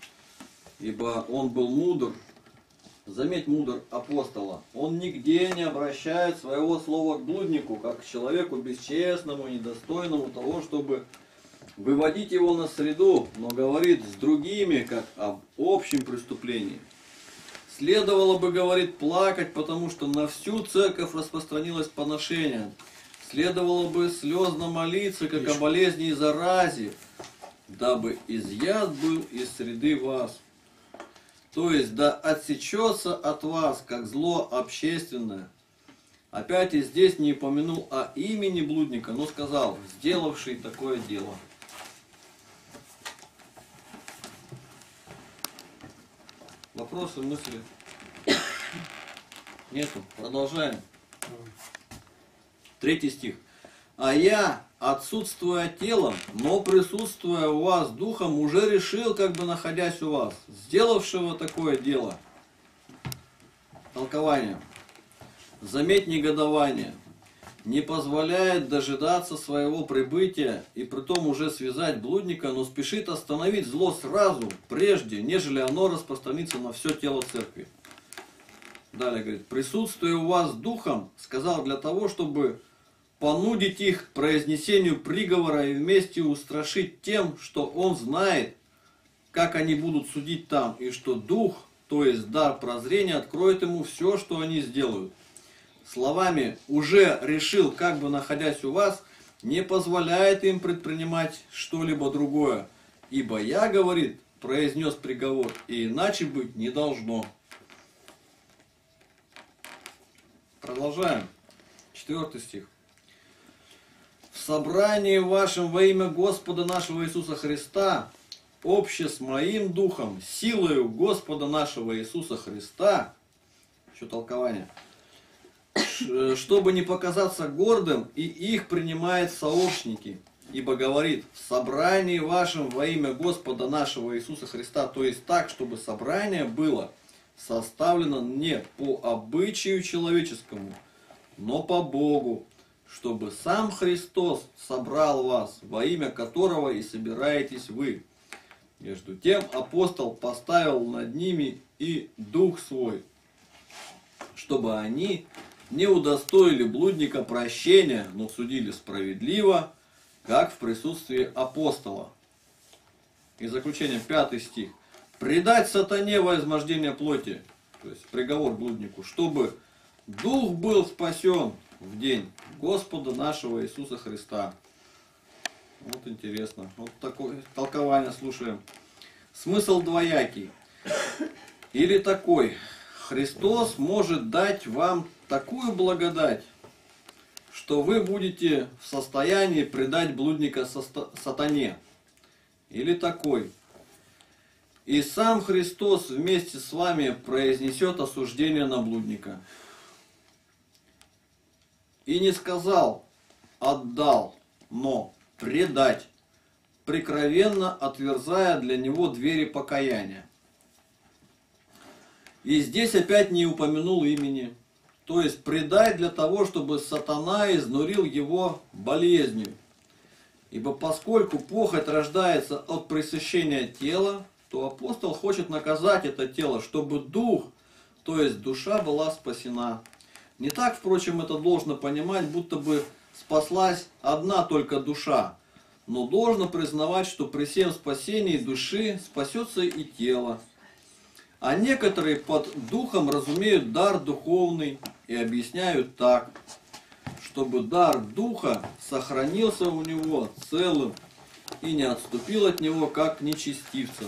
ибо он был мудр. Заметь, мудр апостола. Он нигде не обращает своего слова к блуднику, как к человеку бесчестному, недостойному того, чтобы выводить его на среду, но говорит с другими, как об общем преступлении. Следовало бы, говорит, плакать, потому что на всю церковь распространилось поношение. Следовало бы слезно молиться, как о болезни и заразе, дабы изъят был из среды вас. То есть, да отсечется от вас, как зло общественное. Опять и здесь не упомянул о имени блудника, но сказал, сделавший такое дело. Вопросы, мысли? Нету. Продолжаем. Третий стих. А я, отсутствуя телом, но присутствуя у вас духом, уже решил, как бы находясь у вас, сделавшего такое дело. Толкование. Заметь негодование. Не позволяет дожидаться своего прибытия и притом уже связать блудника, но спешит остановить зло сразу, прежде, нежели оно распространится на все тело церкви. Далее говорит, присутствие у вас духом, сказал для того, чтобы понудить их к произнесению приговора и вместе устрашить тем, что он знает, как они будут судить там, и что дух, то есть дар прозрения, откроет ему все, что они сделают. Словами «уже решил, как бы находясь у вас», не позволяет им предпринимать что-либо другое, ибо я, говорит, произнес приговор, и иначе быть не должно. Продолжаем. Четвертый стих. В собрании вашем во имя Господа нашего Иисуса Христа, обще с моим духом, силою Господа нашего Иисуса Христа, еще толкование, чтобы не показаться гордым, и их принимает сообщники. Ибо говорит, в собрании вашем во имя Господа нашего Иисуса Христа, то есть так, чтобы собрание было составлено не по обычаю человеческому, но по Богу, чтобы сам Христос собрал вас, во имя которого и собираетесь вы. Между тем апостол поставил над ними и Дух Свой, чтобы они не удостоили блудника прощения, но судили справедливо, как в присутствии апостола. И заключение, пятый стих. Предать сатане возмождение плоти, то есть приговор блуднику, чтобы дух был спасен в день Господа нашего Иисуса Христа. Вот интересно. Вот такое толкование слушаем. Смысл двоякий. Или такой. Христос может дать вам такую благодать, что вы будете в состоянии предать блудника сатане. Или такой. И сам Христос вместе с вами произнесет осуждение на блудника. И не сказал отдал, но предать, прикровенно отверзая для него двери покаяния. И здесь опять не упомянул имени. То есть предать для того, чтобы сатана изнурил его болезнью. Ибо поскольку похоть рождается от пресыщения тела, то апостол хочет наказать это тело, чтобы дух, то есть душа была спасена. Не так, впрочем, это должно понимать, будто бы спаслась одна только душа, но должно признавать, что при всем спасении души спасется и тело. А некоторые под духом разумеют дар духовный и объясняют так, чтобы дар духа сохранился у него целым и не отступил от него как нечестивцам.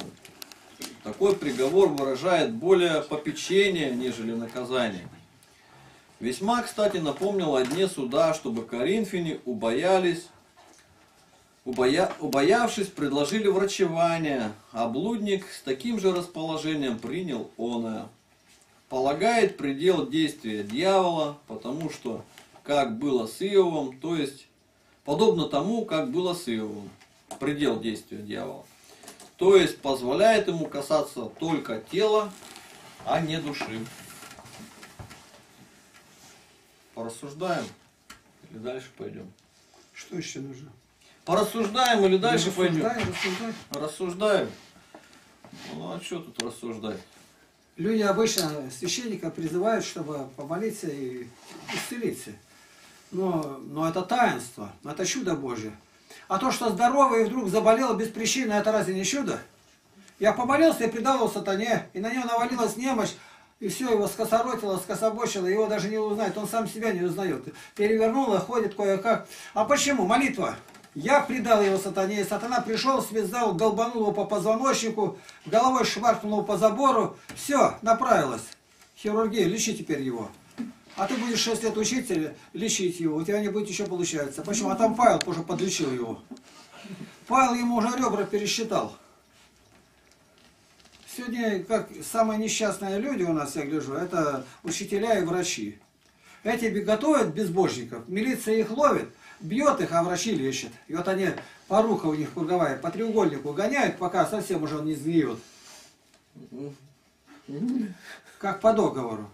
Такой приговор выражает более попечение, нежели наказание. Весьма, кстати, напомнил о дне суда, чтобы коринфяне убоялись, убоя, убоявшись, предложили врачевание, а блудник с таким же расположением принял оное. Полагает предел действия дьявола, потому что как было с Иовом, то есть подобно тому, как было с Иовом, предел действия дьявола. То есть позволяет ему касаться только тела, а не души. Порассуждаем или дальше пойдем? Что еще нужно? Порассуждаем или дальше пойдем? Рассуждай, рассуждай. Рассуждаем. Ну а что тут рассуждать? Люди обычно священника призывают, чтобы помолиться и исцелиться. Но, но это таинство, это чудо Божье. А то, что здоровый вдруг заболел без причины, это разве не чудо? Я помолился и предал его сатане, и на него навалилась немощь, и все его скосоротило, скособочило, его даже не узнает, он сам себя не узнает. Перевернуло, ходит кое-как. А почему? Молитва. Я предал его сатане, и сатана пришел, связал, долбанул его по позвоночнику, головой шваркнул его по забору, все, направилось. Хирургия, лечи теперь его. А ты будешь 6 лет учиться лечить его, у тебя не будет еще получается. Почему? А там Павел уже подлечил его. Павел ему уже ребра пересчитал. Сегодня, как самые несчастные люди у нас, я гляжу, это учителя и врачи. Эти готовят безбожников, милиция их ловит, бьет их, а врачи лечат. И вот они, порука у них круговая, по треугольнику гоняют, пока совсем уже он не сгниет. Как по договору.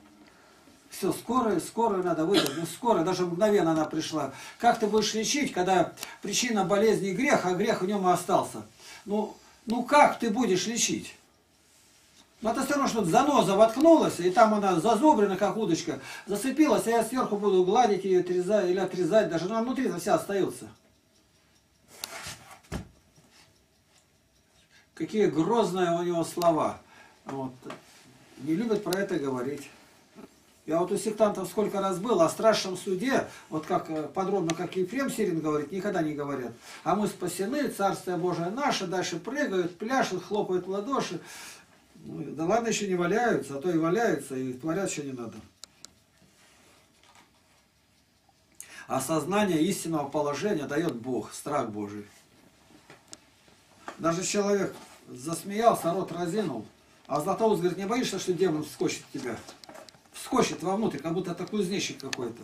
Все, скорая, скорая надо выдать. Ну, скорая, даже мгновенно она пришла. Как ты будешь лечить, когда причина болезни грех, а грех в нем и остался? Ну, ну как ты будешь лечить? Но это все равно, что заноза воткнулась, и там она зазубрена, как удочка, зацепилась, а я сверху буду гладить ее отрезать, или отрезать даже, она внутри вся остается. Какие грозные у него слова. Вот. Не любят про это говорить. Я вот у сектантов сколько раз был, о страшном суде, вот как э, подробно, как Ефрем Сирин говорит, никогда не говорят. А мы спасены, Царствие Божие наше, дальше прыгают, пляшут, хлопают в ладоши. Ну, да ладно, еще не валяются, а то и валяются, и творят еще не надо. Осознание истинного положения дает Бог, страх Божий. Даже человек засмеялся, рот разинул, а Златоуст говорит, не боишься, что демон вскочит в тебя? Вскочит вовнутрь, как будто это кузнечик какой-то.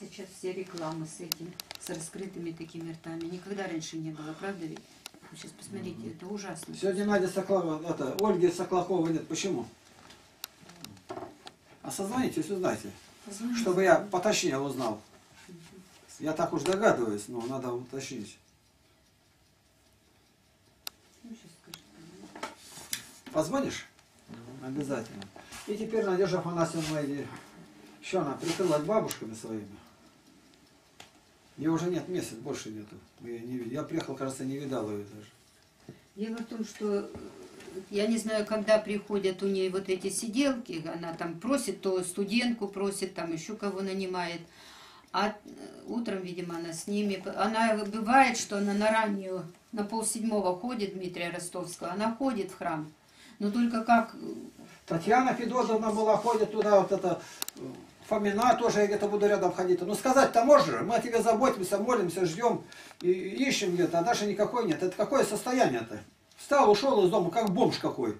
Сейчас все рекламы с этим, с раскрытыми такими ртами. Никогда раньше не было, правда ведь? Сейчас посмотрите, это ужасно. Сегодня Надя Соклова, это, Ольги Соклаховой нет. Почему? Созвонитесь, узнайте. Чтобы я поточнее узнал. Я так уж догадываюсь, но надо уточнить. Ну. Позвонишь? Обязательно. И теперь Надежда Афанасьевна. Что она, прикрылась бабушками своими? Ее уже нет, месяц больше нету. Её не. Я приехал, кажется, не видал ее даже. Дело в том, что э, я не знаю, когда приходят у нее вот эти сиделки, она там просит, то студентку просит, там еще кого нанимает. А э, утром, видимо, она с ними. Она бывает, что она на раннюю, на полседьмого ходит Дмитрия Ростовского, она ходит в храм. Но только как э, Татьяна Федотовна была, ходит туда, вот это, Фомина тоже, я где-то буду рядом ходить. Ну сказать-то можно, мы о тебе заботимся, молимся, ждем, и ищем где-то, а даже никакой нет. Это какое состояние-то? Встал, ушел из дома, как бомж какой.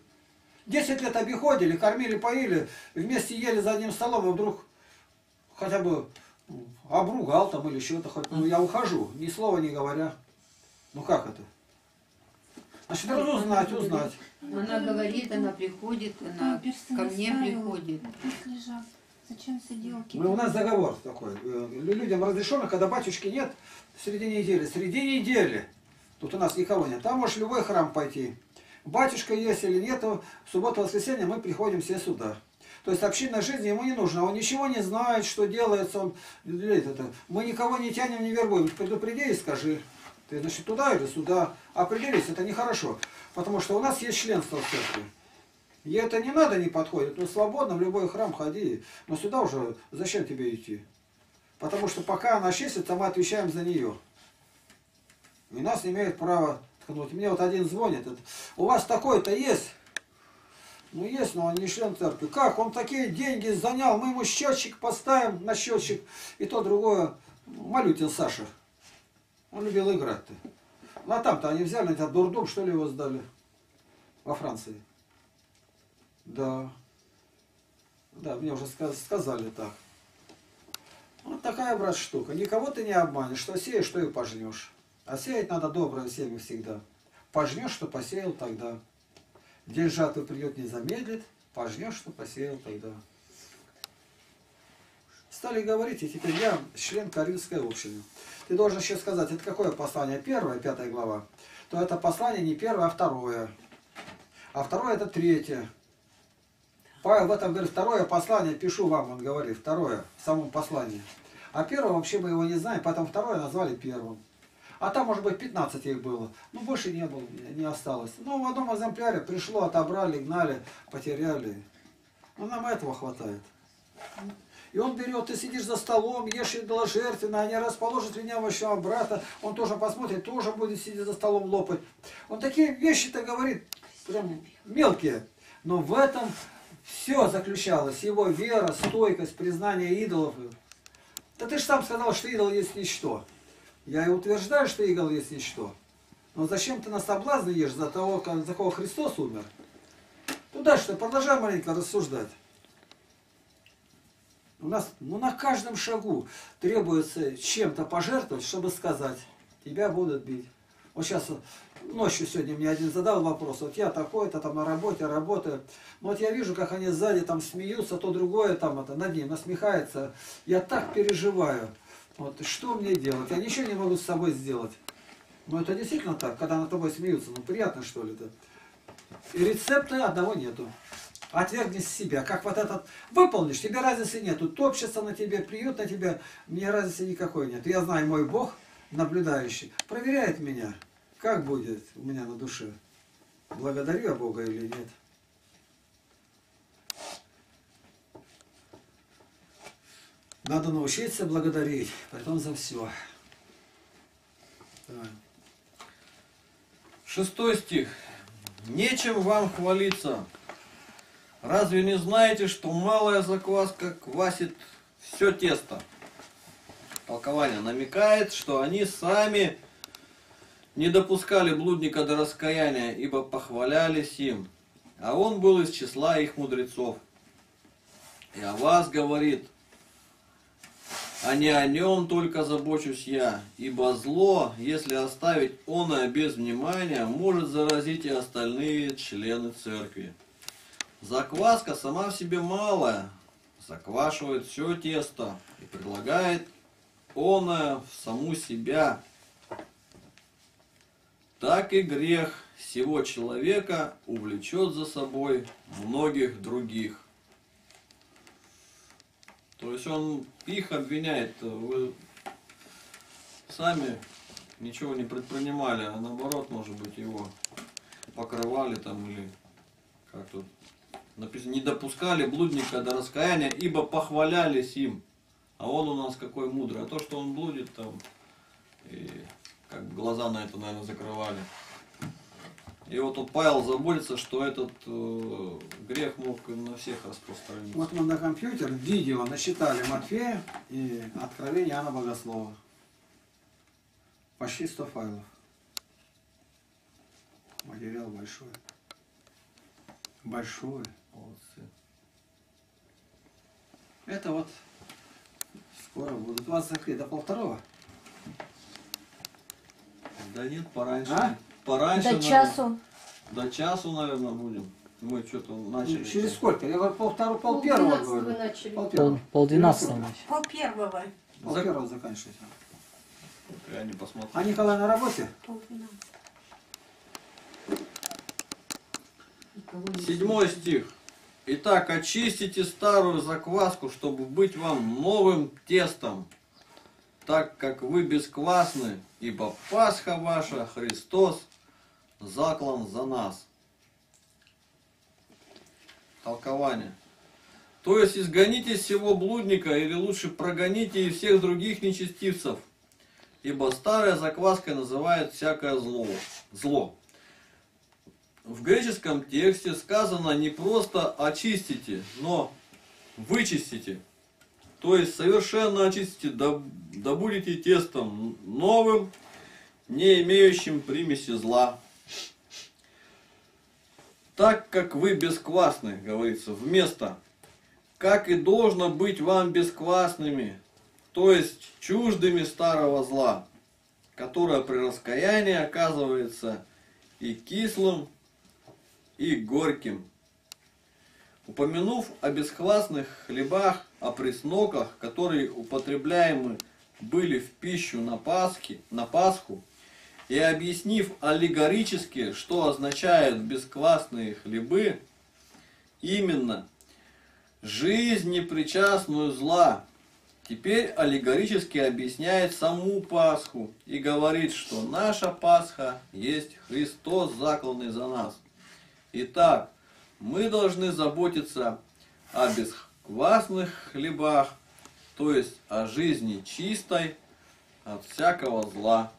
Десять лет обиходили, кормили, поили, вместе ели за одним столом, и вдруг хотя бы обругал там или что-то хоть. Ну я ухожу, ни слова не говоря. Ну как это? Значит, надо узнать, узнать. она говорит, она приходит, она ко мне приходит. Зачем сиделки? Мы, у нас договор такой. э, Людям разрешено, когда батюшки нет, среди недели. Среди недели. Тут у нас никого нет. Там можешь в любой храм пойти. Батюшка есть или нету, в субботу-воскресенье мы приходим все сюда. То есть общинная жизнь ему не нужна. Он ничего не знает, что делается. Он, это, мы никого не тянем, не вербуем. Предупреди и скажи. Ты, значит, туда или сюда. Определись, это нехорошо. Потому что у нас есть членство в церкви. И это не надо, не подходит. Ну, свободно в любой храм ходи. Но сюда уже зачем тебе идти? Потому что пока она чистится, мы отвечаем за нее. И нас не имеет права ткнуть. Мне вот один звонит. У вас такой-то есть? Ну есть, но он не член церкви. Как? Он такие деньги занял. Мы ему счетчик поставим на счетчик. И то другое. Малютин Саша. Он любил играть-то. Ну а там-то они взяли, тебя дурдом, что ли, его сдали? Во Франции. Да. Да, мне уже сказ- сказали так. Вот такая, брат, штука. Никого ты не обманешь. Что сеешь, что и пожнешь. А сеять надо доброе семя всегда. Пожнешь, что посеял тогда. День жатвы придет не замедлит. Пожнешь, что посеял тогда. Стали говорить, и теперь я член Каринской общины. Ты должен еще сказать, это какое послание? Первое, пятая глава. То это послание не первое, а второе. А второе это третье. Павел в этом говорит, второе послание пишу вам, он говорит, второе, в самом послании. А первое вообще мы его не знаем, поэтому второе назвали первым. А там, может быть, 15 их было. Ну, больше не было, не осталось. Ну, в одном экземпляре пришло, отобрали, гнали, потеряли. Ну, нам этого хватает. И он берет, ты сидишь за столом, ешь идоложертвенно, они расположат линявого брата, он тоже посмотрит, тоже будет сидеть за столом лопать. Он такие вещи-то говорит, прям мелкие. Но в этом все заключалось. Его вера, стойкость, признание идолов. Да ты же сам сказал, что идол есть ничто. Я и утверждаю, что идол есть ничто. Но зачем ты на соблазн ешь за того, за кого Христос умер? Туда что, продолжай маленько рассуждать. У нас ну, на каждом шагу требуется чем-то пожертвовать, чтобы сказать, тебя будут бить. Вот сейчас ночью сегодня мне один задал вопрос, вот я такой-то там на работе работаю, но вот я вижу, как они сзади там смеются, то другое там это над ним насмехается, я так переживаю, вот что мне делать, я ничего не могу с собой сделать. Но это действительно так, когда над тобой смеются, ну приятно что ли это. И рецепта одного нету. Отвергни себя. Как вот этот выполнишь, тебе разницы нету. Топчется на тебе, плюют на тебя, мне разницы никакой нет. Я знаю, мой Бог, наблюдающий, проверяет меня, как будет у меня на душе. Благодарю я Бога или нет. Надо научиться благодарить, потом за все. Шестой стих. Нечем вам хвалиться. Разве не знаете, что малая закваска квасит все тесто? Толкование намекает, что они сами не допускали блудника до раскаяния, ибо похвалялись им, а он был из числа их мудрецов. И о вас говорит, а не о нем только забочусь я, ибо зло, если оставить оное без внимания, может заразить и остальные члены церкви. Закваска сама в себе малая, заквашивает все тесто и предлагает оное в саму себя. Так и грех всего человека увлечет за собой многих других. То есть он их обвиняет, вы сами ничего не предпринимали, а наоборот, может быть, его покрывали там или как тут написано, не допускали блудника до раскаяния, ибо похвалялись им. А он у нас какой мудрый. А то, что он блудит там, и как бы глаза на это, наверное, закрывали. И вот тут Павел заботится, что этот э, грех мог на всех распространиться. Вот мы на компьютер видео насчитали Матфея и Откровение Иоанна Богослова. Почти 100 файлов. Материал большой. Большой. Молодцы. Это вот скоро будут. У вас закрыто до полвторого? Да нет, пораньше. А? Пораньше. До наверное. часу. До часу, наверное, будем. Мы что-то начали. Ну, Через сколько? Я говорю, полвторого, пол первого Полдвенадцатого говорю. начали. Пол Пол, первого. пол двенадцатого ночи. Пол первого. Пол первого заканчивается. Я не посмотрел. А Николай на работе? Не Седьмой стих. Итак, очистите старую закваску, чтобы быть вам новым тестом, так как вы бесквасны, ибо Пасха ваша, Христос, заклан за нас. Толкование. То есть изгоните всего блудника, или лучше прогоните и всех других нечестивцев, ибо старая закваска называет всякое зло. зло. В греческом тексте сказано не просто очистите, но вычистите. То есть совершенно очистите, да, да будете тестом новым, не имеющим примеси зла. Так как вы бесквасны, говорится, вместо, как и должно быть вам бесквасными, то есть чуждыми старого зла, которое при раскаянии оказывается и кислым, и горьким. Упомянув о бесхвастных хлебах, о пресноках, которые употребляемы были в пищу на, Пасхе, на Пасху, и объяснив аллегорически, что означают бесквасные хлебы, именно жизнь непричастную зла, теперь аллегорически объясняет саму Пасху и говорит, что наша Пасха есть Христос, закланный за нас. Итак, мы должны заботиться о бесквасных хлебах, то есть о жизни чистой от всякого зла.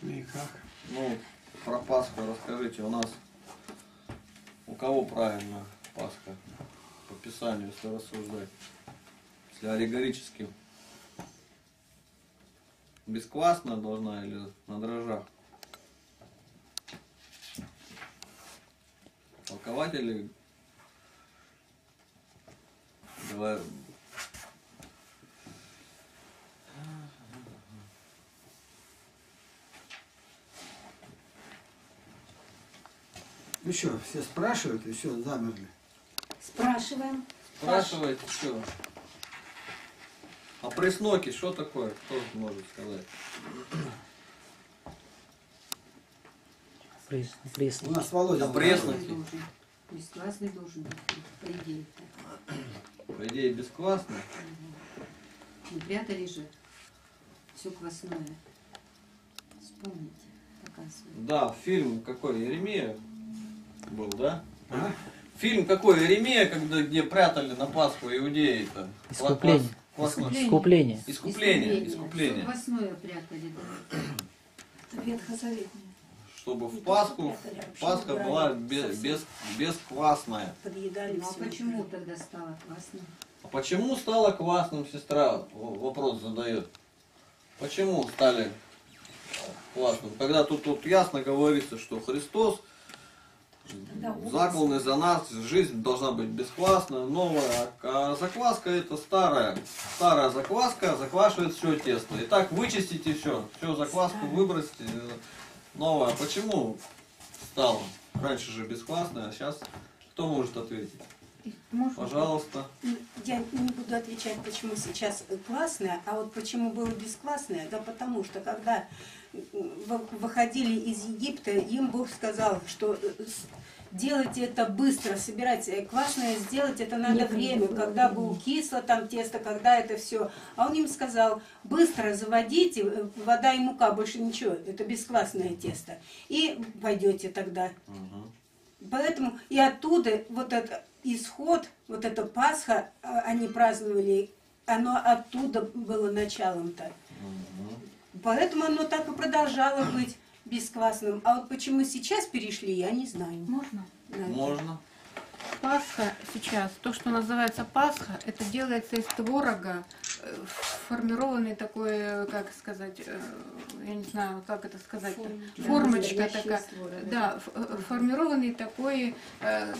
Ну и как? Ну, про Пасху расскажите, у нас у кого правильно Пасха по Писанию, если рассуждать, если аллегорически. Бесквасная должна или на дрожжах? Толкователи говорят, Ну что, все спрашивают и все, замерли. Спрашиваем. Спрашивайте, что? А пресноки, что такое? Кто может сказать? Прес- У нас Володя. Да пресный. говорит. Должен. Должен быть, по. По идее. Не прятали же все квасное. Вспомните, показывают. Да, фильм какой, Еремея был, да? А? Фильм какой, Еремея, когда, где прятали на Пасху иудеи-то? Искупление. Квас- квас- Искупление. Искупление, искупление. Всё Квасное прятали, да. Ветхозаветные. Чтобы в Не Пасху, а Пасха была без, без, бесквасная. Подъедали Ну а все. почему тогда стало квасным? А почему стало квасным, сестра в- вопрос задает? Почему стали квасным? Когда тут, тут ясно говорится, что Христос закланный за нас, жизнь должна быть бесквасная, новая, а закваска это старая. Старая закваска заквашивает все тесто. И так вычистите все, все закваску выбросите, новая. Почему стало? Раньше же бесквасная, а сейчас кто может ответить? Пожалуйста. Я не буду отвечать, почему сейчас классное, а вот почему было бесклассное, да потому что когда вы- выходили из Египта, им Бог сказал, что э, делайте это быстро, собирать классное, сделать это надо время, когда бы укисло там тесто, когда это все. А он им сказал, быстро заводите, э, вода и мука, больше ничего, это бесклассное тесто. И пойдете тогда. Поэтому и оттуда вот этот исход, вот эта Пасха, а, они праздновали, оно оттуда было началом-то. Поэтому оно так и продолжало быть бесквасным. А вот почему сейчас перешли, я не знаю. Можно? это. Можно. Пасха сейчас, то, что называется Пасха, это делается из творога, э, формированный такой, как сказать, э, я не знаю, как это сказать, Формочка. формочка настоящий такая, творога. да, формированный такой э,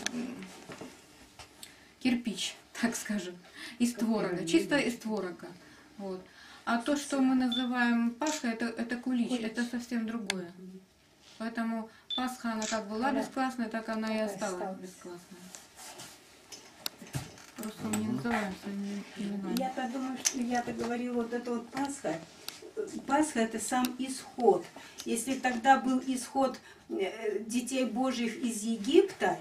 кирпич, так скажем, из творога, чисто из творога. Вот. А то, что мы называем Пасха, это, это кулич, это совсем другое. Поэтому Пасха, она как была Она бесклассная, так она и осталась осталась. бесклассной. Просто мы не называем своими именами. Я-то думаю, что я-то говорила, вот это вот Пасха. Пасха это сам исход. Если тогда был исход э, детей Божьих из Египта,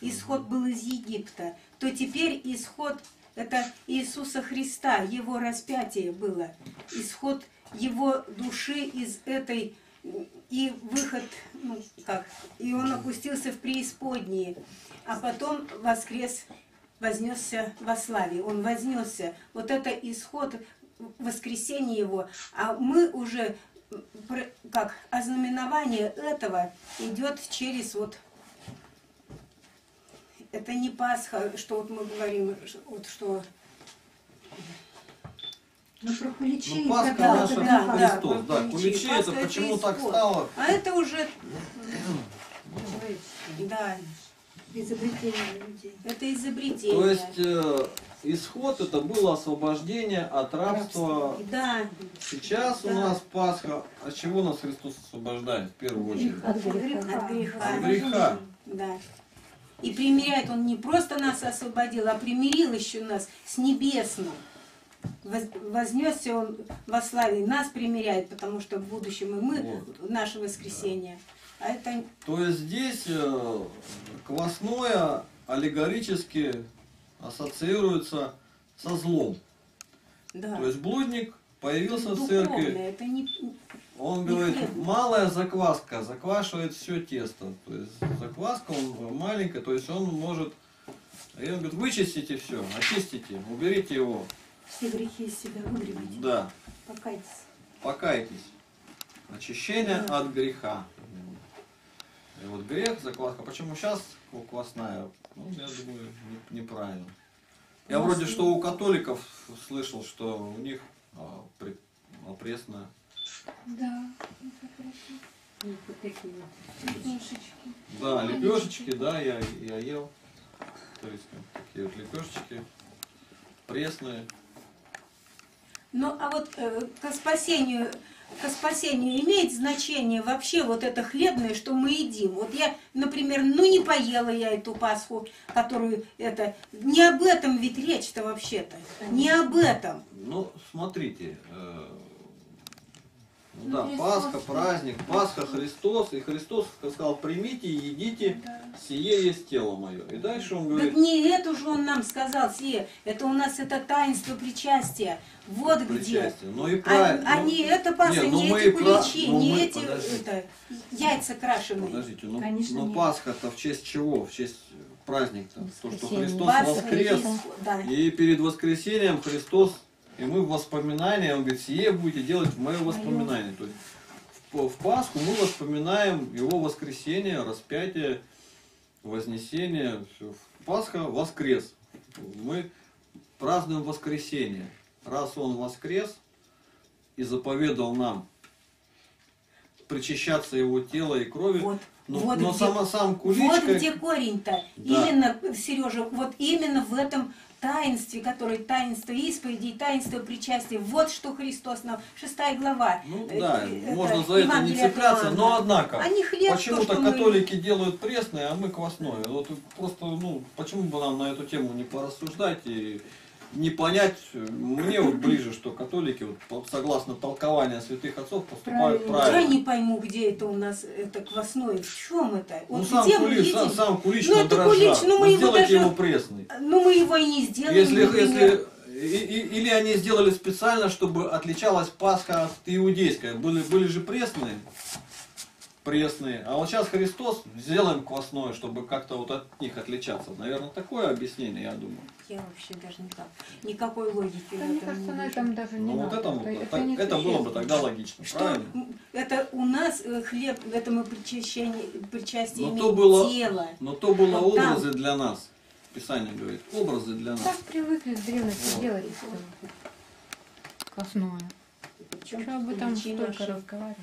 исход был из Египта, то теперь исход это Иисуса Христа, Его распятие было. Исход Его души из этой и выход, ну как, и Он опустился в преисподние, а потом воскрес, вознесся во славе. Он вознесся. Вот это исход воскресения Его. А мы уже, как, ознаменование этого идет через вот это не Пасха, что вот мы говорим, вот что Ну, про куличи. Ну, Пасха когда наша да, это да, Христос. Да, куличи. куличи Пасха это это почему так исход. стало? А это уже, да, изобретение людей. это изобретение. То есть э, исход это было освобождение от рабства. Да, Сейчас у Да. нас Пасха. От чего нас Христос освобождает в первую очередь? От от греха. греха. От греха. Да. И примиряет он не просто нас освободил, а примирил еще нас с небесным. Воз- Вознесся он во славе, нас примиряет, потому что в будущем и мы, Вот. наше воскресенье. А это То есть здесь э, квасное аллегорически ассоциируется со злом. да, То есть блудник появился в духовное, церкви, это не, он говорит, малая закваска заквашивает все тесто. То есть закваска он маленькая, то есть он может... И он говорит, вычистите все, очистите, уберите его. Все грехи из себя выгребите. Да, Покайтесь. покайтесь. Очищение Да. от греха. И вот грех, закваска. Почему сейчас квасная? Ну, я думаю, не- неправильно. Я вроде что у католиков слышал, что у них а, при- Да, вот такие вот. лепешечки. Да, лепешечки, да, я, я ел. То есть такие вот лепешечки пресные. Ну, а вот э, ко спасению, ко спасению имеет значение вообще вот это хлебное, что мы едим. Вот я, например, ну не поела я эту Пасху, которую это... Не об этом ведь речь-то вообще-то. Не об этом. Ну, смотрите, э, Ну да, Пасха, праздник, Пасха Христос, и Христос сказал, примите и едите, сие есть тело мое. И дальше он Так говорит, не это же он нам сказал, Сие, это у нас это таинство причастия. Вот где. причастие. Ну и А, правильно. а не это Пасха, Не, ну не мы эти куличи, ну не мы- эти это, яйца крашеные. Подождите, ну, Конечно, но нет. Пасха-то в честь чего? В честь праздника. То, что. Христос воскрес. да. И перед воскресением Христос, и мы в воспоминания, он говорит, сие будете делать в мое воспоминание. То есть в, в Пасху мы воспоминаем его воскресение, распятие, вознесение. Всё. Пасха воскрес. Мы празднуем воскресение. Раз он воскрес и заповедал нам причащаться его тела и крови, Вот, но, вот но где- сама сам Вот куличка... где корень-то. Да. Именно, Сережа, вот именно в этом таинстве, которое таинство исповеди таинство причастия. Вот что Христос нам. Шестая глава. Ну Э, да, э, можно за это не цепляться, но однако, хлеб, почему-то то, что мы- католики делают пресное, а мы квасное. Вот просто, ну, почему бы нам на эту тему не порассуждать и не понять, мне вот ближе, что католики, вот, согласно толкованию святых отцов, поступают Правильно. правильно. Я не пойму, где это у нас это квасное. В чем это? Ну Вот сам где мы кулич, сам, сам кулич Ну, на это дрожжах. кулич, ну, мы его сделайте даже- его пресный. Ну мы его и не сделаем. Если, если и- и- или они сделали специально, чтобы отличалась Пасха от иудейской. Были, были же пресные. Пресные. А вот сейчас Христос сделаем квасное, чтобы как-то вот от них отличаться. Наверное, такое объяснение, я думаю. Я вообще даже никак, никакой логики в Да, мне кажется, не на этом даже не Ну вот надо. это, вот, это, так- не это было бы тогда логично, Что правильно? это у нас э, хлеб, это мы причащение, причастие Но то было, тело. но то было Вот там. образы для нас. Писание говорит, образы для нас. Так привыкли с древности Вот. делать квасное. Причем Что об этом столько наши.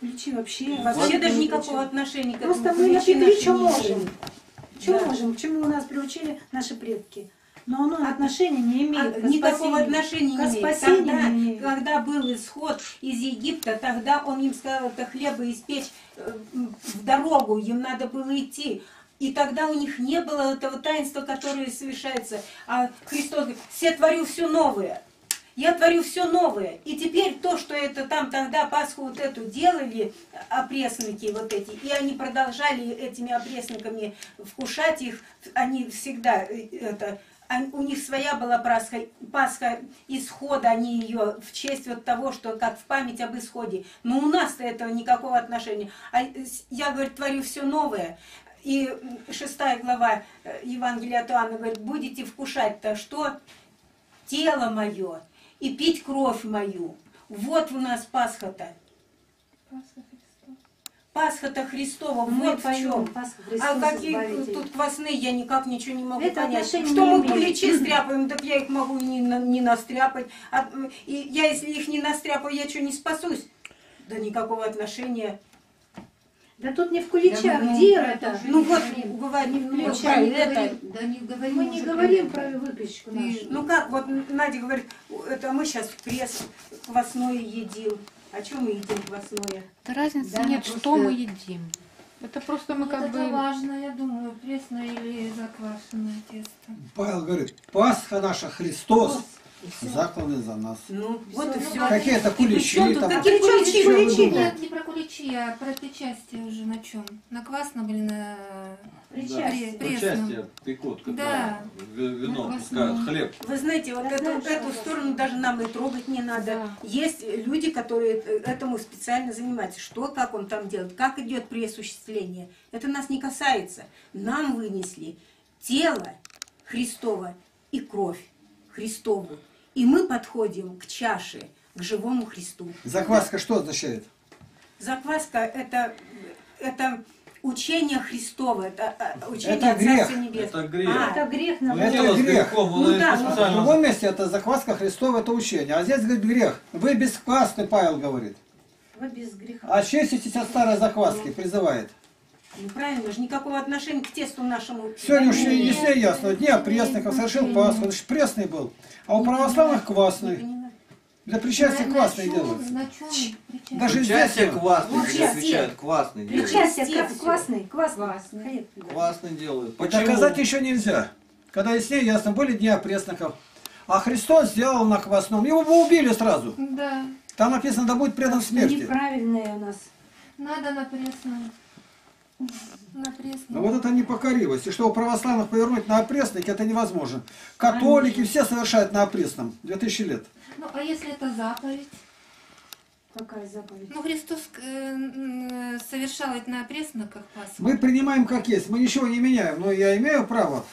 Ключи вообще. Вообще даже никакого отношения к Просто мы напекли, что можем. Что Да. можем, к чему нас приучили наши предки. Но оно отношения не А имеет к никакого спасению. отношения не имеет. Тогда, не имеет. когда был исход из Египта, тогда он им сказал, это хлеба испечь э, в дорогу, им надо было идти. И тогда у них не было этого таинства, которое совершается. А Христос говорит, все творю все новое. Я творю все новое. И теперь то, что это там тогда Пасху вот эту делали, опресники вот эти, и они продолжали этими опресниками вкушать их, они всегда э, это, у них своя была Пасха, Пасха исхода, они ее в честь вот того, что как в память об исходе. Но у нас-то этого никакого отношения. А э, я, говорит, творю все новое. И шестая глава э, Евангелия от Иоанна говорит, будете вкушать-то что? Тело мое и пить кровь мою. Вот у нас Пасха-то. Пасха-то Христова, Мы вот в поем чем. Пасха Христос А какие Избавитель. тут квасные, я никак ничего не могу Это понять. Что мы имеет. куличи стряпаем, так я их могу не, не настряпать. А, и я, если их не настряпаю, я что, не спасусь? Да никакого отношения. Да тут не в куличах, Да, ну, дело это это. же Ну вот, говорим, Не ну, включай, про не это. да не говорим Мы не говорим про про это. выпечку Ты- нашу. Ну как, вот Надя говорит, это мы сейчас пресс квасное едим. А что мы едим квасное? Да разницы Да, нет, просто- что мы едим. Это просто мы как это бы... важно, я думаю, пресное или заквашенное тесто. Павел говорит, Пасха наша Христос, закланный за нас. Ну, вот и ну, все. Какие-то куличи там. Какие куличи? Вы куличи? думаете? Нет, не про куличи, а про причастие уже на чем? На квасном или на... Причастие. Пре- Причастие пекут, когда Да. ви- вино пускают, квасном. хлеб. Вы знаете, вот эту, эту это. сторону даже нам и трогать не надо. Да. Есть люди, которые э, этому специально занимаются. Что, как он там делает, как идет преосуществление. Это нас не касается. Нам вынесли тело Христова и кровь Христову. И мы подходим к чаше, к живому Христу. Закваска что означает? Закваска это, это учение Христово, это э, учение Это от грех. Царства Небесного. Это грех. А, Это грех на это грех. грехом, Ну да, ну, В другом месте это закваска Христова, это учение. А здесь говорит грех. Вы бесквасны, Павел говорит. Вы без греха. Очиститесь от старой закваски, призывает. Ну правильно же, никакого отношения к тесту нашему. Сегодня уж Да, не нет. ясно. Дня пресников совершил Пасху, значит пресный был. А у православных квасный. Для причастия на, квасный чем, делают. причастие? Даже здесь Причастие он. квасный, Вот тебе сейчас отвечают, квасный делают. Причастие квасный. Хлеб. Квасный делают. Почему? доказать еще нельзя. Когда яснее ясно, были дни опресноков. А Христос сделал на квасном. Его бы убили сразу. Да. Там написано, да будет предан смерти. неправильное у нас. Надо на пресном. На Но пресном. вот это непокоривость. И что у православных повернуть на опреснок, это невозможно. Католики все совершают на опресном. 2000 лет. Ну, а если это заповедь? Какая заповедь? Ну, Христос э, совершал это на пресноках Пасху. Мы принимаем как есть, мы ничего не меняем, но я имею право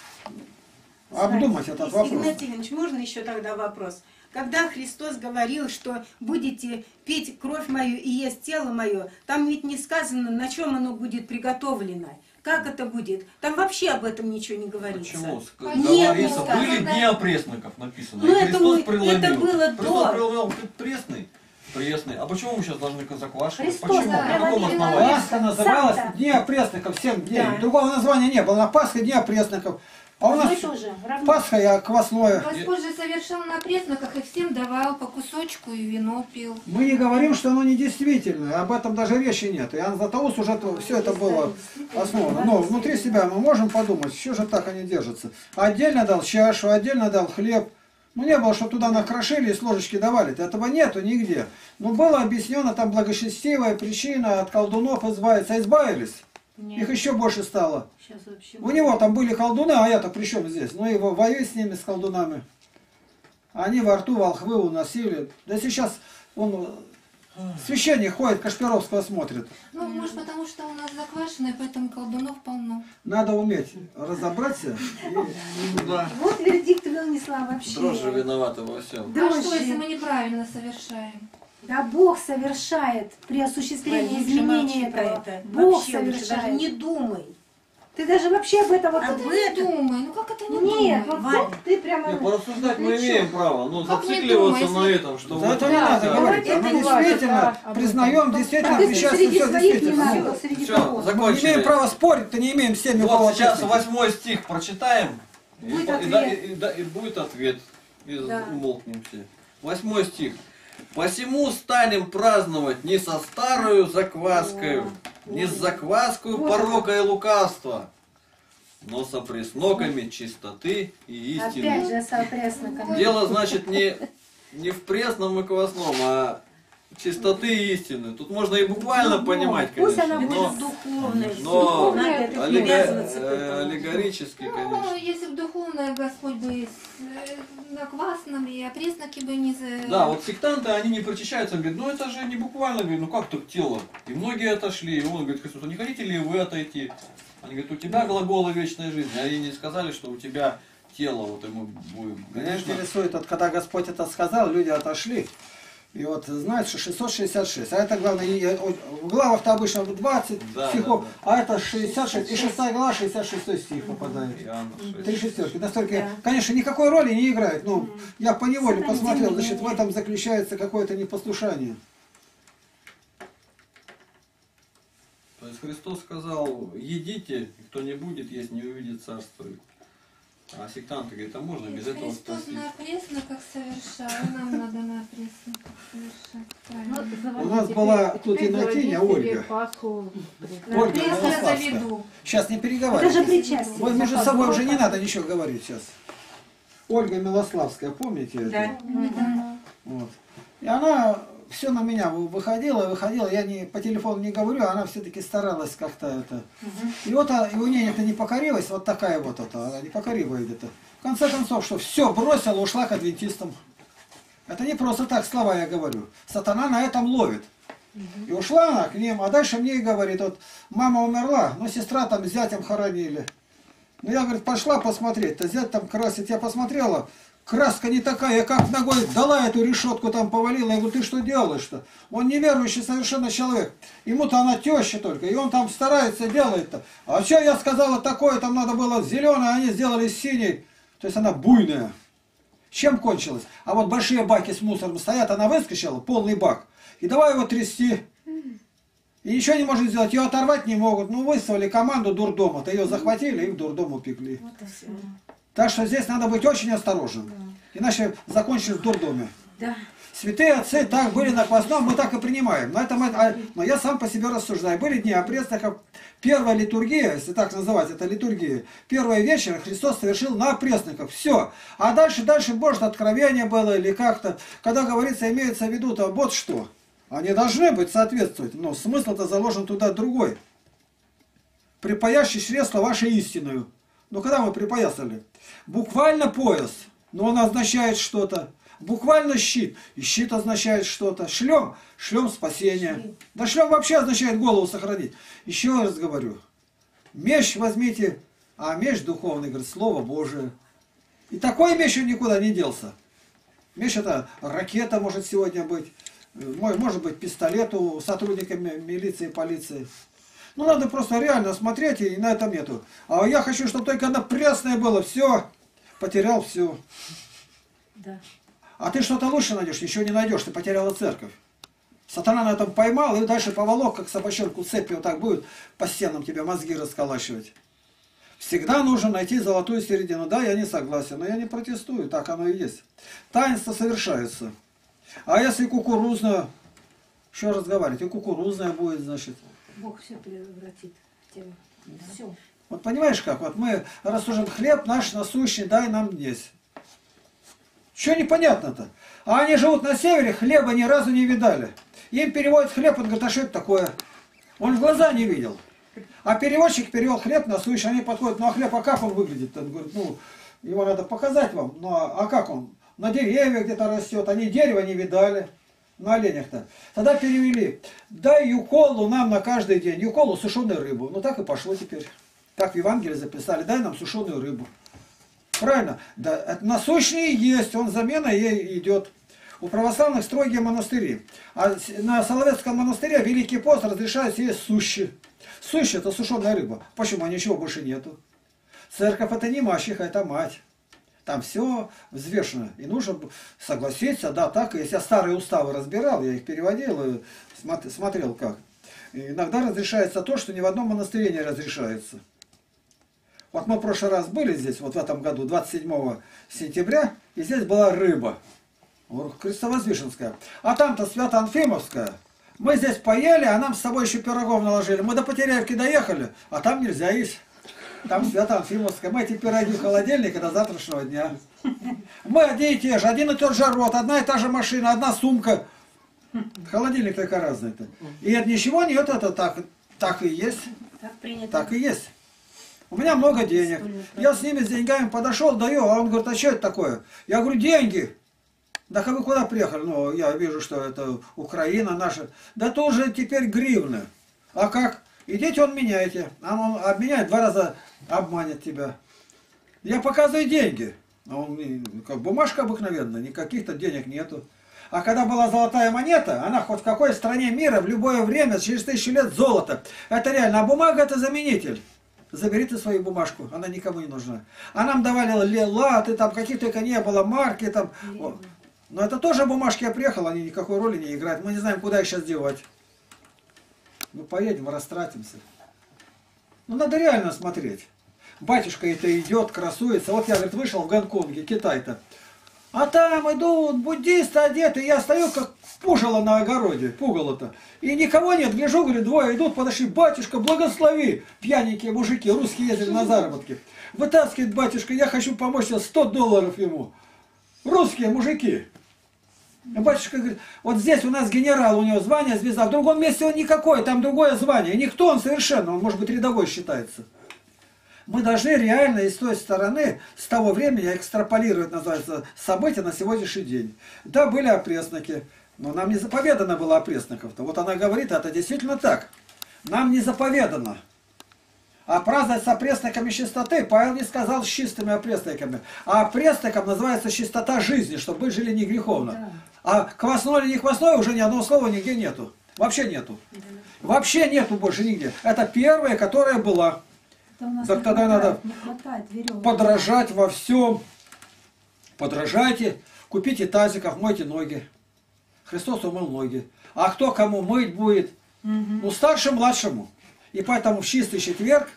обдумать этот вопрос. Игнатий Иванович, можно еще тогда вопрос? Когда Христос говорил, что будете пить кровь мою и есть тело мое, там ведь не сказано, на чем оно будет приготовлено. Как это будет? Там вообще об этом ничего не говорится. Почему? Ск- Нет, Говорится, не были дни опресноков написано. Ну, это мы- это было Христос до. преломил пресный. Пресный. А почему мы сейчас должны заквашивать? Христос Почему? На каком основании? Пасха называлась. Дни опресноков, 7 дней. Да. Другого названия не было. На Пасха Дни опресноков. А у нас Мы тоже. равно. Пасха я квасное. Господь же совершал на пресноках и всем давал по кусочку и вино пил. Мы не говорим, что оно недействительное, об этом даже речи нет. И Иоанн Златоуст уже все это было основано. Но внутри себя мы можем подумать, что же так они держатся. Отдельно дал чашу, отдельно дал хлеб. Ну не было, что туда накрошили и с ложечки давали. Этого нету нигде. Но было объяснено там благочестивая причина от колдунов избавиться. А избавились. Их еще больше стало. Вообще. У него там были колдуны, а я-то при чем здесь? Ну его воюй с ними, с колдунами. Они во рту волхвы уносили. Да сейчас он э, священник ходит, Кашпировского смотрит. Ну, может, потому что у нас заквашено, и поэтому колдунов полно. Надо уметь разобраться. Да. Вот вердикт вынесла вообще. Дрожжи виноваты во всем. А что, если мы неправильно совершаем? Да Бог совершает при осуществлении изменения этого. это. Бог Вообще лучше даже совершает. не думай. Ты даже вообще об этом вот... Об Не этом думай, ну как это не Нет, думай? вот Ваня. ты прямо... Не, порассуждать мы Ну, имеем право, но Как не зацикливаться думай, на если- этом, что вот это не надо да, говорить. это Мы не действительно признаем, А действительно среди все не действительно. Все, кого? Мы закончили. имеем право спорить-то не имеем всеми Вот сейчас восьмой стих прочитаем. и Будет ответ. да- и- да- будет ответ. И Да. умолкнем все. Восьмой стих. Посему станем праздновать не со старою закваскою, не с закваскою Вот порока и лукавства, но со пресноками чистоты и Опять истины. же, соответственно. Дело, значит, не, не в пресном и квасном, а чистоты и истины. Тут можно и буквально Ну, понимать, пусть конечно, она это но, же духовность. но привязываться к э, аллегорически, Ну, конечно. если бы духовное Господь бы э, на квасном и опресноки бы не за... Да, вот сектанты, они не причащаются, говорят, ну это же не буквально, говорит, ну как так тело? И многие отошли, и он говорит, Христос, а не хотите ли вы отойти? Они говорят, у тебя глаголы вечной жизни, а они не сказали, что у тебя тело, вот и мы будем. Меня Конечно, интересует, вот когда Господь это сказал, люди отошли. И вот знают, что 666. А это главное, в главах-то обычно 20 Да, стихов, да, а это 66. И 6 глава, 66 стих попадает. Три шестерки. Настолько, Да. конечно, никакой роли не играет. Ну, я по неволе посмотрел, значит, в этом заключается какое-то непослушание. То есть Христос сказал, едите, кто не будет есть, не увидит царство. А сектанты говорят, а можно без этого Христос спастись? на опресноках совершал, нам надо на совершать. Правильно. У нас была тут и Натиня, Ольга. Ольга за Милославская. виду. Сейчас не Даже переговаривайтесь. причастие. Вот между собой уже не надо ничего говорить сейчас. Ольга Милославская, помните это? Да. Вот. И она все на меня вы- выходила, выходила, я не, по телефону не говорю, а она все-таки старалась как-то это. И вот а, и у нее это непокоривость, вот такая вот это, она непокоривая где-то. В конце концов, что все бросила, ушла к адвентистам. Это не просто так слова я говорю. Сатана на этом ловит. И ушла она к ним, а дальше мне и говорит, вот мама умерла, но сестра там с зятем хоронили. Ну я, говорит, пошла посмотреть, то зять там красит, я посмотрела, краска не такая, как ногой дала эту решетку там повалила, я говорю, ты что делаешь-то? Он неверующий совершенно человек, ему-то она теща только, и он там старается, делает-то. А что я сказала такое, там надо было зеленое, а они сделали синий, то есть она буйная. Чем кончилось? А вот большие баки с мусором стоят, она выскочила, полный бак, и давай его трясти. И ничего не может сделать, ее оторвать не могут. Ну, выставили команду дурдома-то, ее захватили и в дурдом упекли. Вот и всё. Так что здесь надо быть очень осторожным. Иначе закончишь в дурдоме. Да. Святые отцы так были на квасном, мы так и принимаем. Но, это мы, а- но я сам по себе рассуждаю. Были дни опресноков. Первая литургия, если так называть, это литургия. Первая вечер Христос совершил на опресноках. Все. А дальше, дальше, может, откровение было или как-то. Когда говорится, имеется в виду, то вот что. Они должны быть соответствовать. Но смысл-то заложен туда другой. Припаящий чресло вашей истинную. Ну, когда мы припоясали? Буквально пояс, но он означает что-то. Буквально щит, и щит означает что-то. Шлем, шлем спасения. Да шлем вообще означает голову сохранить. Еще раз говорю, меч возьмите, а меч духовный, говорит, Слово Божие. И такой меч он никуда не делся. Меч это ракета может сегодня быть, Мо- может быть пистолет у сотрудника ми- милиции, полиции. Ну, надо просто реально смотреть, и на этом нету. А я хочу, чтобы только одно пресное было, все, потерял все. Да. А ты что-то лучше найдешь, еще не найдешь, ты потеряла церковь. Сатана на этом поймал и дальше поволок, как собачонку цепью, вот так будет по стенам тебе мозги расколачивать. Всегда нужно найти золотую середину. Да, я не согласен, но я не протестую, так оно и есть. Таинство совершается. А если кукурузная, еще разговаривать, и кукурузная будет, значит. Бог все превратит в тело. Все. Вот понимаешь как? Вот мы рассуждаем, хлеб наш насущный, дай нам здесь. Что непонятно-то? А они живут на севере, хлеба ни разу не видали. Им переводят хлеб, он говорит, а что это такое? Он в глаза не видел. А переводчик перевел хлеб насущный, они подходят, ну а хлеб, а как он выглядит? Он говорит, ну, его надо показать вам. Ну а, а как он? На деревьях где-то растет, они дерева не видали. На оленях-то. Тогда перевели. Дай юколу нам на каждый день. Юколу сушеную рыбу. Ну так и пошло теперь. Так в Евангелии записали. Дай нам сушеную рыбу. Правильно? Да, это насущный есть, он замена ей идет. У православных строгие монастыри. А на Соловецком монастыре Великий пост разрешает есть сущи. Сущи это сушеная рыба. Почему? А ничего больше нету. Церковь это не мачеха, это мать. Там все взвешено. И нужно согласиться, да, так. Если я старые уставы разбирал, я их переводил смотрел как. И иногда разрешается то, что ни в одном монастыре не разрешается. Вот мы в прошлый раз были здесь, вот в этом году, 27 сентября, и здесь была рыба. Крестовозвышенская. А там-то Свято-Анфимовская. Мы здесь поели, а нам с собой еще пирогов наложили. Мы до Потеряевки доехали, а там нельзя есть. Там Свято-Анфимовская. Мы эти пироги в холодильнике до завтрашнего дня. Мы одни и те же, один и тот же рот, одна и та же машина, одна сумка. Холодильник только разный-то. И это ничего нет, это так, так и есть. Так принято. Так и есть. У меня много денег. Я с ними с деньгами подошел, даю, а он говорит, а что это такое? Я говорю, деньги. Да а вы куда приехали? Ну, я вижу, что это Украина наша. Да тоже теперь гривны. А как? Идите, он меняйте. А он обменяет, два раза обманет тебя. Я показываю деньги. А он, мне, как бумажка обыкновенная, никаких-то денег нету. А когда была золотая монета, она хоть в какой стране мира, в любое время, через тысячу лет золото. Это реально. А бумага это заменитель. Забери ты свою бумажку, она никому не нужна. А нам давали латы, там каких только не было, марки там. Но это тоже бумажки, я приехал, они никакой роли не играют. Мы не знаем, куда их сейчас девать. Ну поедем, растратимся. Ну надо реально смотреть. Батюшка это идет, красуется. Вот я, говорит, вышел в Гонконге, Китай-то. А там идут буддисты одеты, я стою как пужало на огороде, пугало-то. И никого нет, гляжу, говорю, двое идут, подошли, батюшка, благослови. Пьяненькие мужики, русские ездили на заработки. Вытаскивает батюшка, я хочу помочь тебе, 100 долларов ему. Русские мужики. А батюшка говорит, вот здесь у нас генерал, у него звание звезда, в другом месте он никакой, там другое звание. Никто он совершенно, он может быть рядовой считается. Мы должны реально из той стороны, с того времени, экстраполировать, называется, события на сегодняшний день. Да, были опресноки, но нам не заповедано было опресноков-то. Вот она говорит, это действительно так. Нам не заповедано. А праздновать с опресноками чистоты, Павел не сказал с чистыми опресноками. А опресноком называется чистота жизни, чтобы мы жили не греховно. А квасной или не квасной уже ни одного слова нигде нету. Вообще нету. Вообще нету больше нигде. Это первая, которая была. Так тогда хватает, надо подражать во всем. Подражайте, купите тазиков, мойте ноги. Христос умыл ноги. А кто кому мыть будет? Ну, старшему, младшему. И поэтому в чистый четверг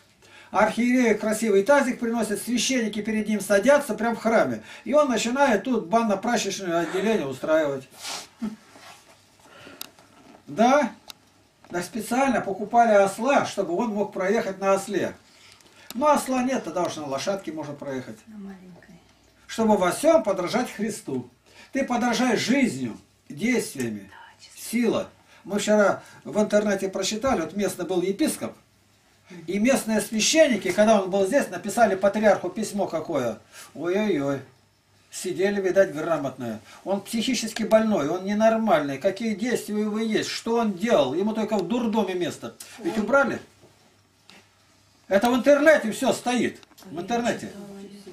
архиереи красивый тазик приносят, священники перед ним садятся прям в храме. И он начинает тут банно-прачечное отделение устраивать. Да, да специально покупали осла, чтобы он мог проехать на осле. Но осла нет, тогда уж на лошадке можно проехать. Чтобы во всем подражать Христу. Ты подражаешь жизнью, действиями, сила. Мы вчера в интернете прочитали, вот местный был епископ, и местные священники, когда он был здесь, написали патриарху письмо какое. Ой-ой-ой. Сидели, видать, грамотные. Он психически больной, он ненормальный. Какие действия у него есть, что он делал? Ему только в дурдоме место. Ведь убрали? Это в интернете все стоит. В интернете.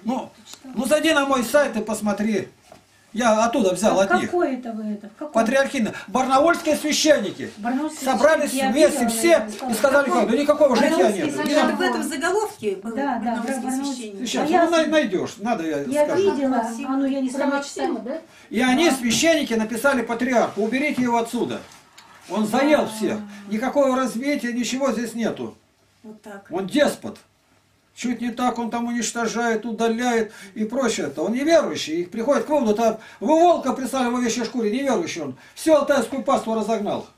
Ну, ну зайди на мой сайт и посмотри. Я оттуда взял А от них. какой это вы это? В какой? Патриархины. Барнаульские священники. Барнаульские Собрались священники, я вместе все я и сказали, как, да никакого житья Барнаульские нет. священники. Не Это в этом заголовке был Да, да, барнаульский барнаульский. священник. Сейчас, А я- ну най- найдешь, надо я, Я скажу. видела, а ну я не сама читала. да? И они, священники, написали патриарху, уберите его отсюда. Он заел всех. Никакого развития, ничего здесь нету. Вот так. Он деспот. Чуть не так он там уничтожает, удаляет и прочее. -то. Он неверующий. Их приходит к выводу, там, вы волка прислали в овечьей шкуре, неверующий он. Всю алтайскую паству разогнал.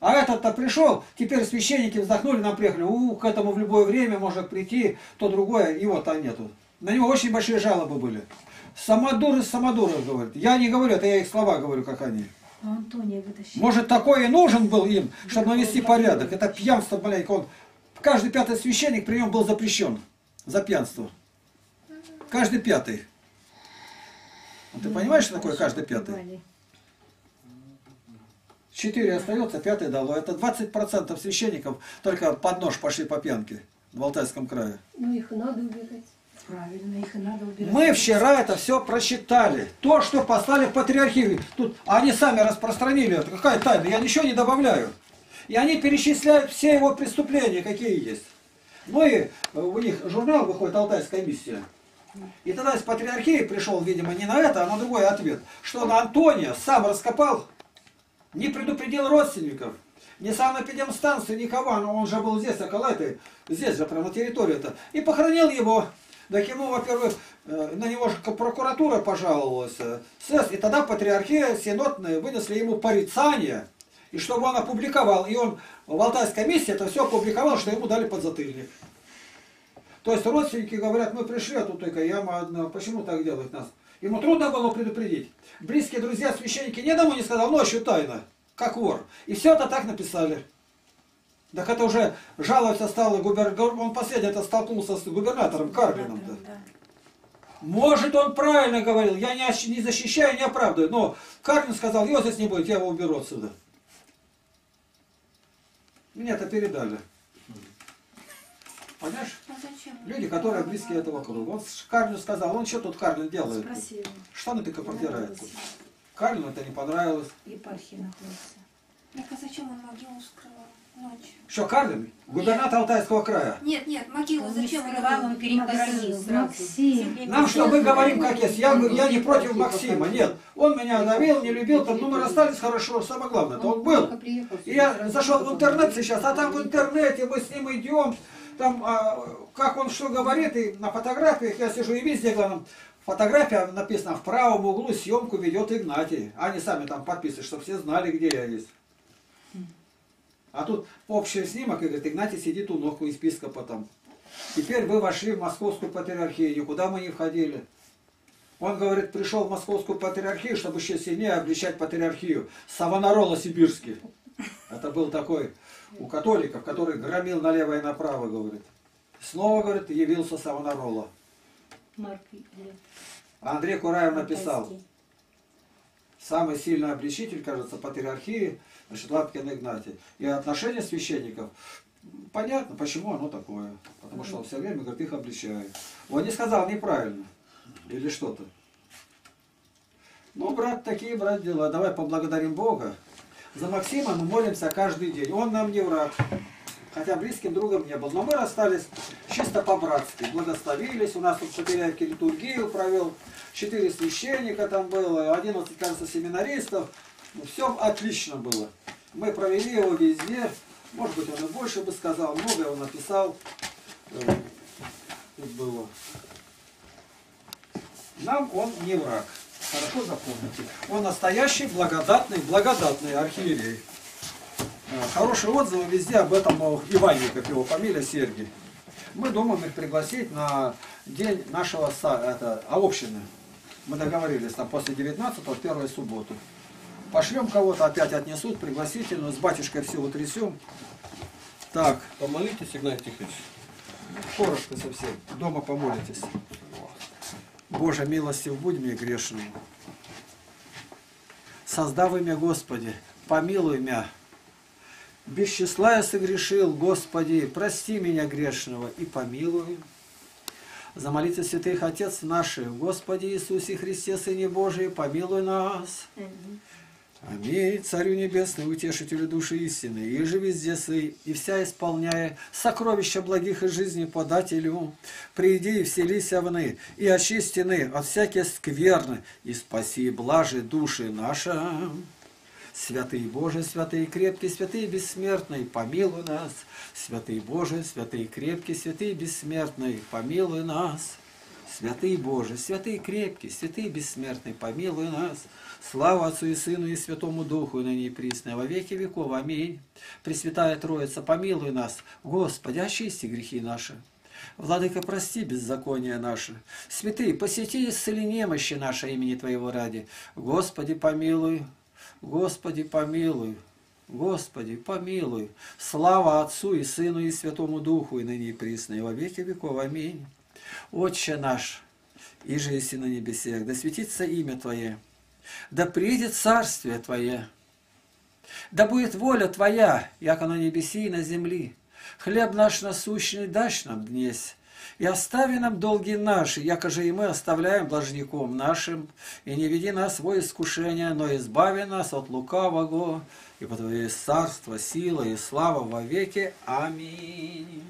А этот-то пришел, теперь священники вздохнули, нам приехали, у, к этому в любое время может прийти, то другое, его-то нету. На него очень большие жалобы были. Самодур из самодуров, говорит. Я не говорю, это я их слова говорю, как они. А. Может, такое и нужен был им, чтобы навести порядок. Это пьянство, маленько. Он, каждый пятый священник при нем был запрещен за пьянство. Каждый пятый. А Ты понимаешь, что такое каждый пятый? Четыре остается, пятый дало. Это 20% священников только под нож пошли по пьянке в Алтайском крае. Ну их надо убирать. Правильно, их и надо убирать. Мы вчера это все прочитали. То, что послали в патриархию. Тут они сами распространили это. Какая тайна? Я ничего не добавляю. И они перечисляют все его преступления, какие есть. Ну и э, у них журнал выходит «Алтайская миссия». И тогда из патриархии пришел, видимо, не на это, а на другой ответ. Что на Антония сам раскопал, не предупредил родственников, не сам на педемстанцию, никого, но он же был здесь, около этой, здесь же, прямо на территории-то, и похоронил его. Так ему, во-первых, э, на него же прокуратура пожаловалась, э, и тогда патриархия синодная вынесли ему порицание, и чтобы он опубликовал. И он в Алтайской миссии это все опубликовал, что ему дали подзатыльник. То есть родственники говорят, мы пришли, а тут только яма одна, почему так делают нас? Ему трудно было предупредить. Близкие друзья, священники ни одному не сказал, ночью тайно, как вор. И все это так написали. Так это уже жаловаться стало губернатор, он последний это столкнулся с губернатором Карплином-то. Может, он правильно говорил, я не, защищаю, не оправдываю, но Карплин сказал, его здесь не будет, я его уберу отсюда. Мне это передали. Понимаешь? А зачем? Люди, которые близкие этого круга. Он Карлину сказал, он что тут Карлин делает? Спросила. Штаны только продирает. тут. Карлину это не понравилось. Епархия находится. Так а зачем он могилу ночью? Что, Карлин? Губернатор Алтайского края. Нет, нет, могилу Он зачем скрывал, он перехоронил сразу. Максим. Нам что, мы говорим как есть. Я, я не против Максима. Нет. Он меня давил, не любил. Там, ну, мы расстались хорошо. Самое главное, это он был. И я зашел в интернет сейчас, а там в интернете мы с ним идем. Там, а, как он что говорит, и на фотографиях я сижу, и везде, главное, фотография написана в правом углу, съемку ведет Игнатий. Они сами там подписывают, чтобы все знали, где я есть. А тут общий снимок, и говорит, Игнатий сидит у ног у епископа там. Теперь вы вошли в московскую патриархию, никуда мы не входили. Он, говорит, пришел в московскую патриархию, чтобы еще сильнее обличать патриархию. Савонарола сибирский. Это был такой у католиков, который громил налево и направо, говорит. Снова, говорит, явился Савонарола. Андрей Кураев написал, самый сильный обличитель, кажется, патриархии, значит, Лапкин Игнатий. И отношение священников, понятно, почему оно такое. Потому что он все время, говорит, их обличает. Он не сказал неправильно. Или что-то. Ну, брат, такие, брат, дела. Давай поблагодарим Бога. За Максима мы молимся каждый день. Он нам не враг. Хотя близким другом не был. Но мы расстались чисто по-братски. Благословились. У нас тут Шатыряйки литургию провел. Четыре священника там было. 11, кажется, семинаристов. Ну, все отлично было. Мы провели его везде. Может быть, он и больше бы сказал. Многое он написал. Тут было. Нам он не враг. Хорошо запомните. Он настоящий, благодатный, благодатный архиерей. А, Хорошие отзывы везде об этом Иване, как его фамилия, Сергий. Мы думаем их пригласить на день нашего это, общины. Мы договорились там после 19 первую субботу. Пошлем кого-то, опять отнесут, пригласительную, с батюшкой все утрясем. Так, Помолитесь, Игнатий Тихонович. коротко совсем. Дома помолитесь. Боже, милостив будь мне грешным. Создав имя Господи, помилуй меня. Без числа я согрешил, Господи, прости меня грешного и помилуй. За молитвы святых Отец наших, Господи Иисусе Христе, Сыне Божий, помилуй нас. Аминь, Царю Небесный, Утешителю души истины, и же везде сый, и вся исполняя сокровища благих и жизни подателю, приди и вселися вны, и очистины от всякие скверны, и спаси блажи души наши. Святый Боже, святый крепкий, святый бессмертный, помилуй нас. Святый Боже, святый крепкий, святый бессмертный, помилуй нас. Святый Боже, святый крепкий, святый бессмертный, помилуй нас. Слава Отцу и Сыну и Святому Духу, и и присно, во веки веков. Аминь. Пресвятая Троица, помилуй нас. Господи, очисти грехи наши. Владыка, прости беззаконие наше. Святые, посети и исцели немощи наши имени Твоего ради. Господи, помилуй. Господи, помилуй. Господи, помилуй. Слава Отцу и Сыну и Святому Духу, и ныне и и во веки веков. Аминь. Отче наш, и же еси на небесех, да светится имя Твое, да приедет царствие Твое, да будет воля Твоя, яко на небеси и на земли. Хлеб наш насущный дашь нам днесь, и остави нам долги наши, яко же и мы оставляем должником нашим, и не веди нас во искушение, но избави нас от лукавого, и по Твое царство, сила и слава во веки. Аминь.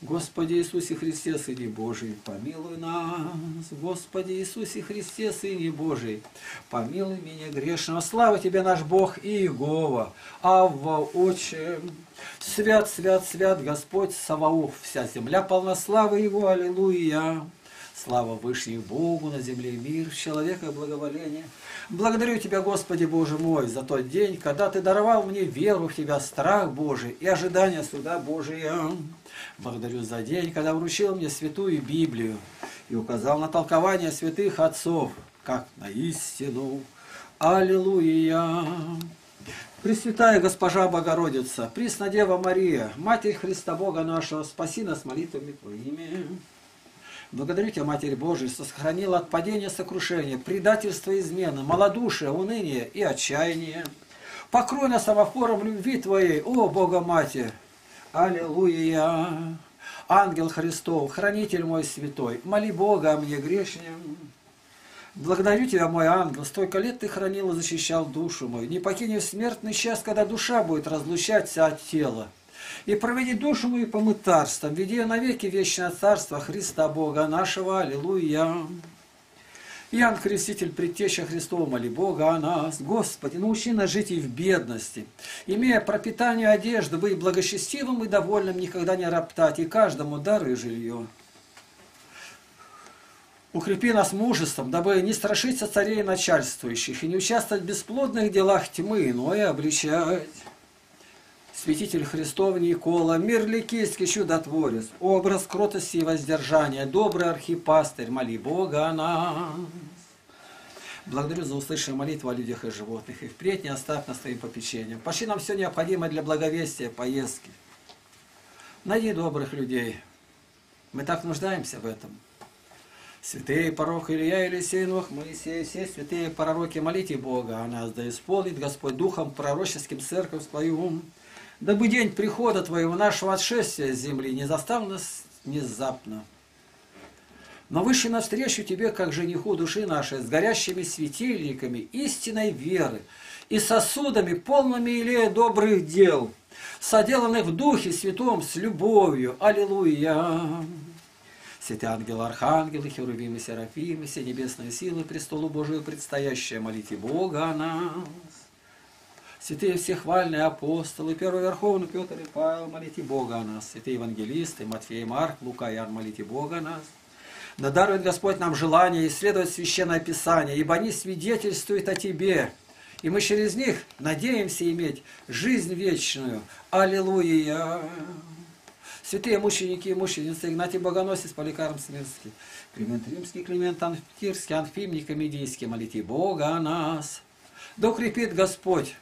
Господи Иисусе Христе, Сыне Божий, помилуй нас. Господи Иисусе Христе, Сыне Божий, помилуй меня грешного. Слава Тебе, наш Бог и Иегова, Авва, Отче. Свят, свят, свят Господь Саваоф, вся земля полна славы Его, Аллилуйя. Слава Вышнему Богу на земле мир, человека благоволение. Благодарю Тебя, Господи Боже мой, за тот день, когда Ты даровал мне веру в Тебя, страх Божий и ожидание суда Божия. Благодарю за день, когда вручил мне святую Библию и указал на толкование святых отцов, как на истину. Аллилуйя! Пресвятая Госпожа Богородица, Преснодева Мария, Матерь Христа Бога нашего, спаси нас молитвами Твоими. Благодарю Тебя, Матерь Божия, что сохранила от падения сокрушения, предательства, измены, малодушия, уныния и отчаяния. Покрой нас самофором любви Твоей, о Бога Матерь! Аллилуйя! Ангел Христов, хранитель мой святой, моли Бога о мне грешнем. Благодарю Тебя, мой ангел, столько лет Ты хранил и защищал душу мою. Не покинь в смертный час, когда душа будет разлучаться от тела. И проведи душу мою по мытарствам, веди ее навеки вечное царство Христа Бога нашего. Аллилуйя! Иоанн Креститель, предтеча Христова, моли Бога о нас. Господи, научи нас жить и в бедности, имея пропитание одежды, быть благочестивым и довольным, никогда не роптать, и каждому дары жилье. Укрепи нас мужеством, дабы не страшиться царей начальствующих и не участвовать в бесплодных делах тьмы, но и обличать. Святитель Христов Никола, мир ликийский чудотворец, образ кротости и воздержания, добрый архипастырь, моли Бога нас. Благодарю за услышанную молитву о людях и животных, и впредь не оставь нас своим попечением. Пошли нам все необходимое для благовестия, поездки. Найди добрых людей. Мы так нуждаемся в этом. Святые пророк Илья, Елисей, Нох, Моисей, все святые пророки, молите Бога о нас, да исполнит Господь Духом пророческим церковь свою, дабы день прихода Твоего, нашего отшествия с земли, не застал нас внезапно. Но вышли навстречу Тебе, как жениху души нашей, с горящими светильниками истинной веры и сосудами, полными илея добрых дел, соделанных в Духе Святом с любовью. Аллилуйя! Святые ангелы, архангелы, херувимы, серафимы, все небесные силы, престолу Божию предстоящие, молите Бога о нас. Святые всехвальные апостолы, первый верховный Петр и Павел, молите Бога о нас. Святые евангелисты, Матфей, Марк, Лука, Ян, молите Бога о нас. Дарует Господь нам желание исследовать Священное Писание, ибо они свидетельствуют о Тебе. И мы через них надеемся иметь жизнь вечную. Аллилуйя! Святые мученики и мученицы, Игнатий Богоносец, Поликарп Смирский, Климент Римский, Климент Анфирский, Анфим Никомедийский, молите Бога о нас. Да укрепит Господь,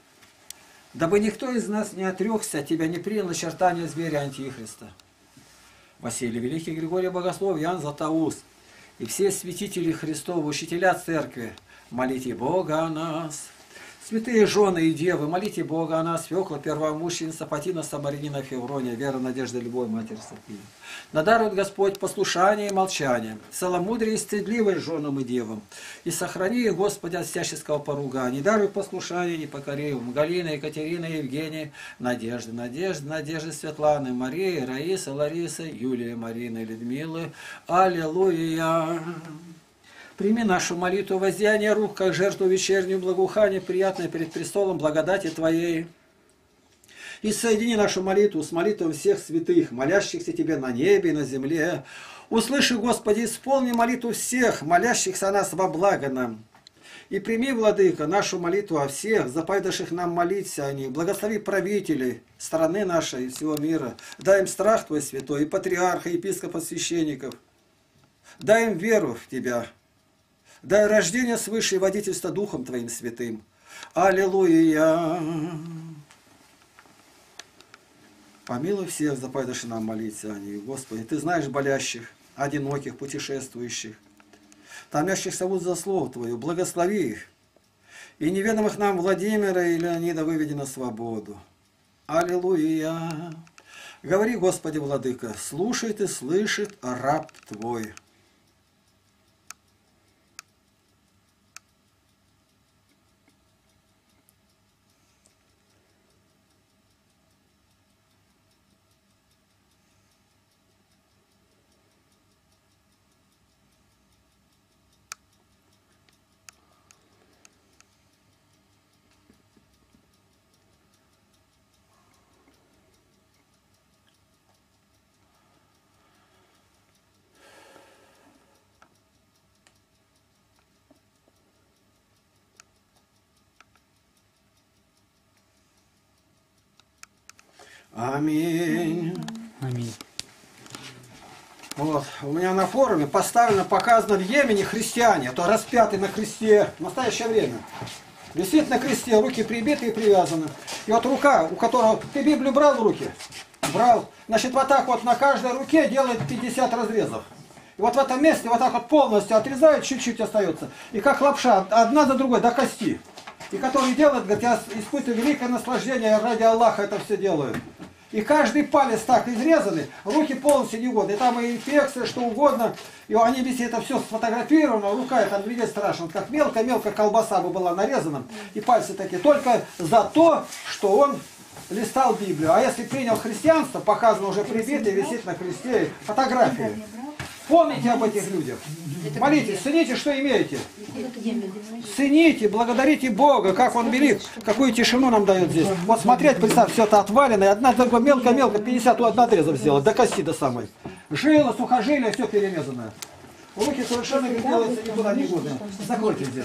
дабы никто из нас не отрекся от Тебя, не принял начертания зверя Антихриста. Василий Великий, Григорий Богослов, Ян Златоуст и все святители Христовы, учителя Церкви, молите Бога о нас. Святые жены и девы, молите Бога о нас, Фекла, первомученица, Патина, Самаринина, Феврония, Вера, Надежда, Любовь, Матерь София. Надарует Господь послушание и молчание, целомудрие и стыдливость женам и девам. И сохрани их, Господи, от всяческого поругания. Даруй послушание непокоривым. Галина, Екатерина, Евгения, Надежда, Надежда, Надежда, Светланы, Мария, Раиса, Лариса, Юлия, Марина, Людмила. Аллилуйя! Прими нашу молитву воздеяния рук, как жертву вечернюю благоухание, приятное перед престолом благодати Твоей. И соедини нашу молитву с молитвой всех святых, молящихся Тебе на небе и на земле. Услыши, Господи, исполни молитву всех, молящихся о нас во благо нам. И прими, Владыка, нашу молитву о всех, заповедавших нам молиться о них. Благослови правителей страны нашей и всего мира. Дай им страх Твой святой, и патриарха, и епископа, священников. Дай им веру в Тебя. Дай рождение свыше и водительство Духом Твоим святым. Аллилуйя! Помилуй всех, заповедавших нам молиться о них. Господи, Ты знаешь болящих, одиноких, путешествующих, томящихся вот за Слово Твое. Благослови их. И неведомых нам Владимира и Леонида выведи на свободу. Аллилуйя! Говори, Господи, Владыка, слушает и слышит раб Твой. Аминь. Аминь. Вот, у меня на форуме поставлено, показано в Йемене христиане, то распятый на кресте в настоящее время. Висит на кресте, руки прибиты и привязаны. И вот рука, у которого... Ты Библию брал в руки? Брал. Значит, вот так вот на каждой руке делает 50 разрезов. И вот в этом месте вот так вот полностью отрезает, чуть-чуть остается. И как лапша, одна за другой, до кости. И который делает, говорит, я испытываю великое наслаждение, ради Аллаха это все делаю. И каждый палец так изрезаны, руки полностью негодны. И там и инфекция, что угодно. И они везде это все сфотографировано, рука это глядеть страшно. Как мелко-мелко колбаса бы была нарезана. И пальцы такие. Только за то, что он листал Библию. А если принял христианство, показано уже прибитый, висит на кресте фотографии. Помните об этих людях. Молитесь, цените, что имеете. Цените, благодарите Бога, как Он велик, какую тишину нам дает здесь. Вот смотреть, представь, все это отвалено, и одна только мелко-мелко, 51 отрезов сделать, до кости до самой. Жила, сухожилие, все перемезанное. Руки совершенно не делаются никуда не годны. Закройте здесь.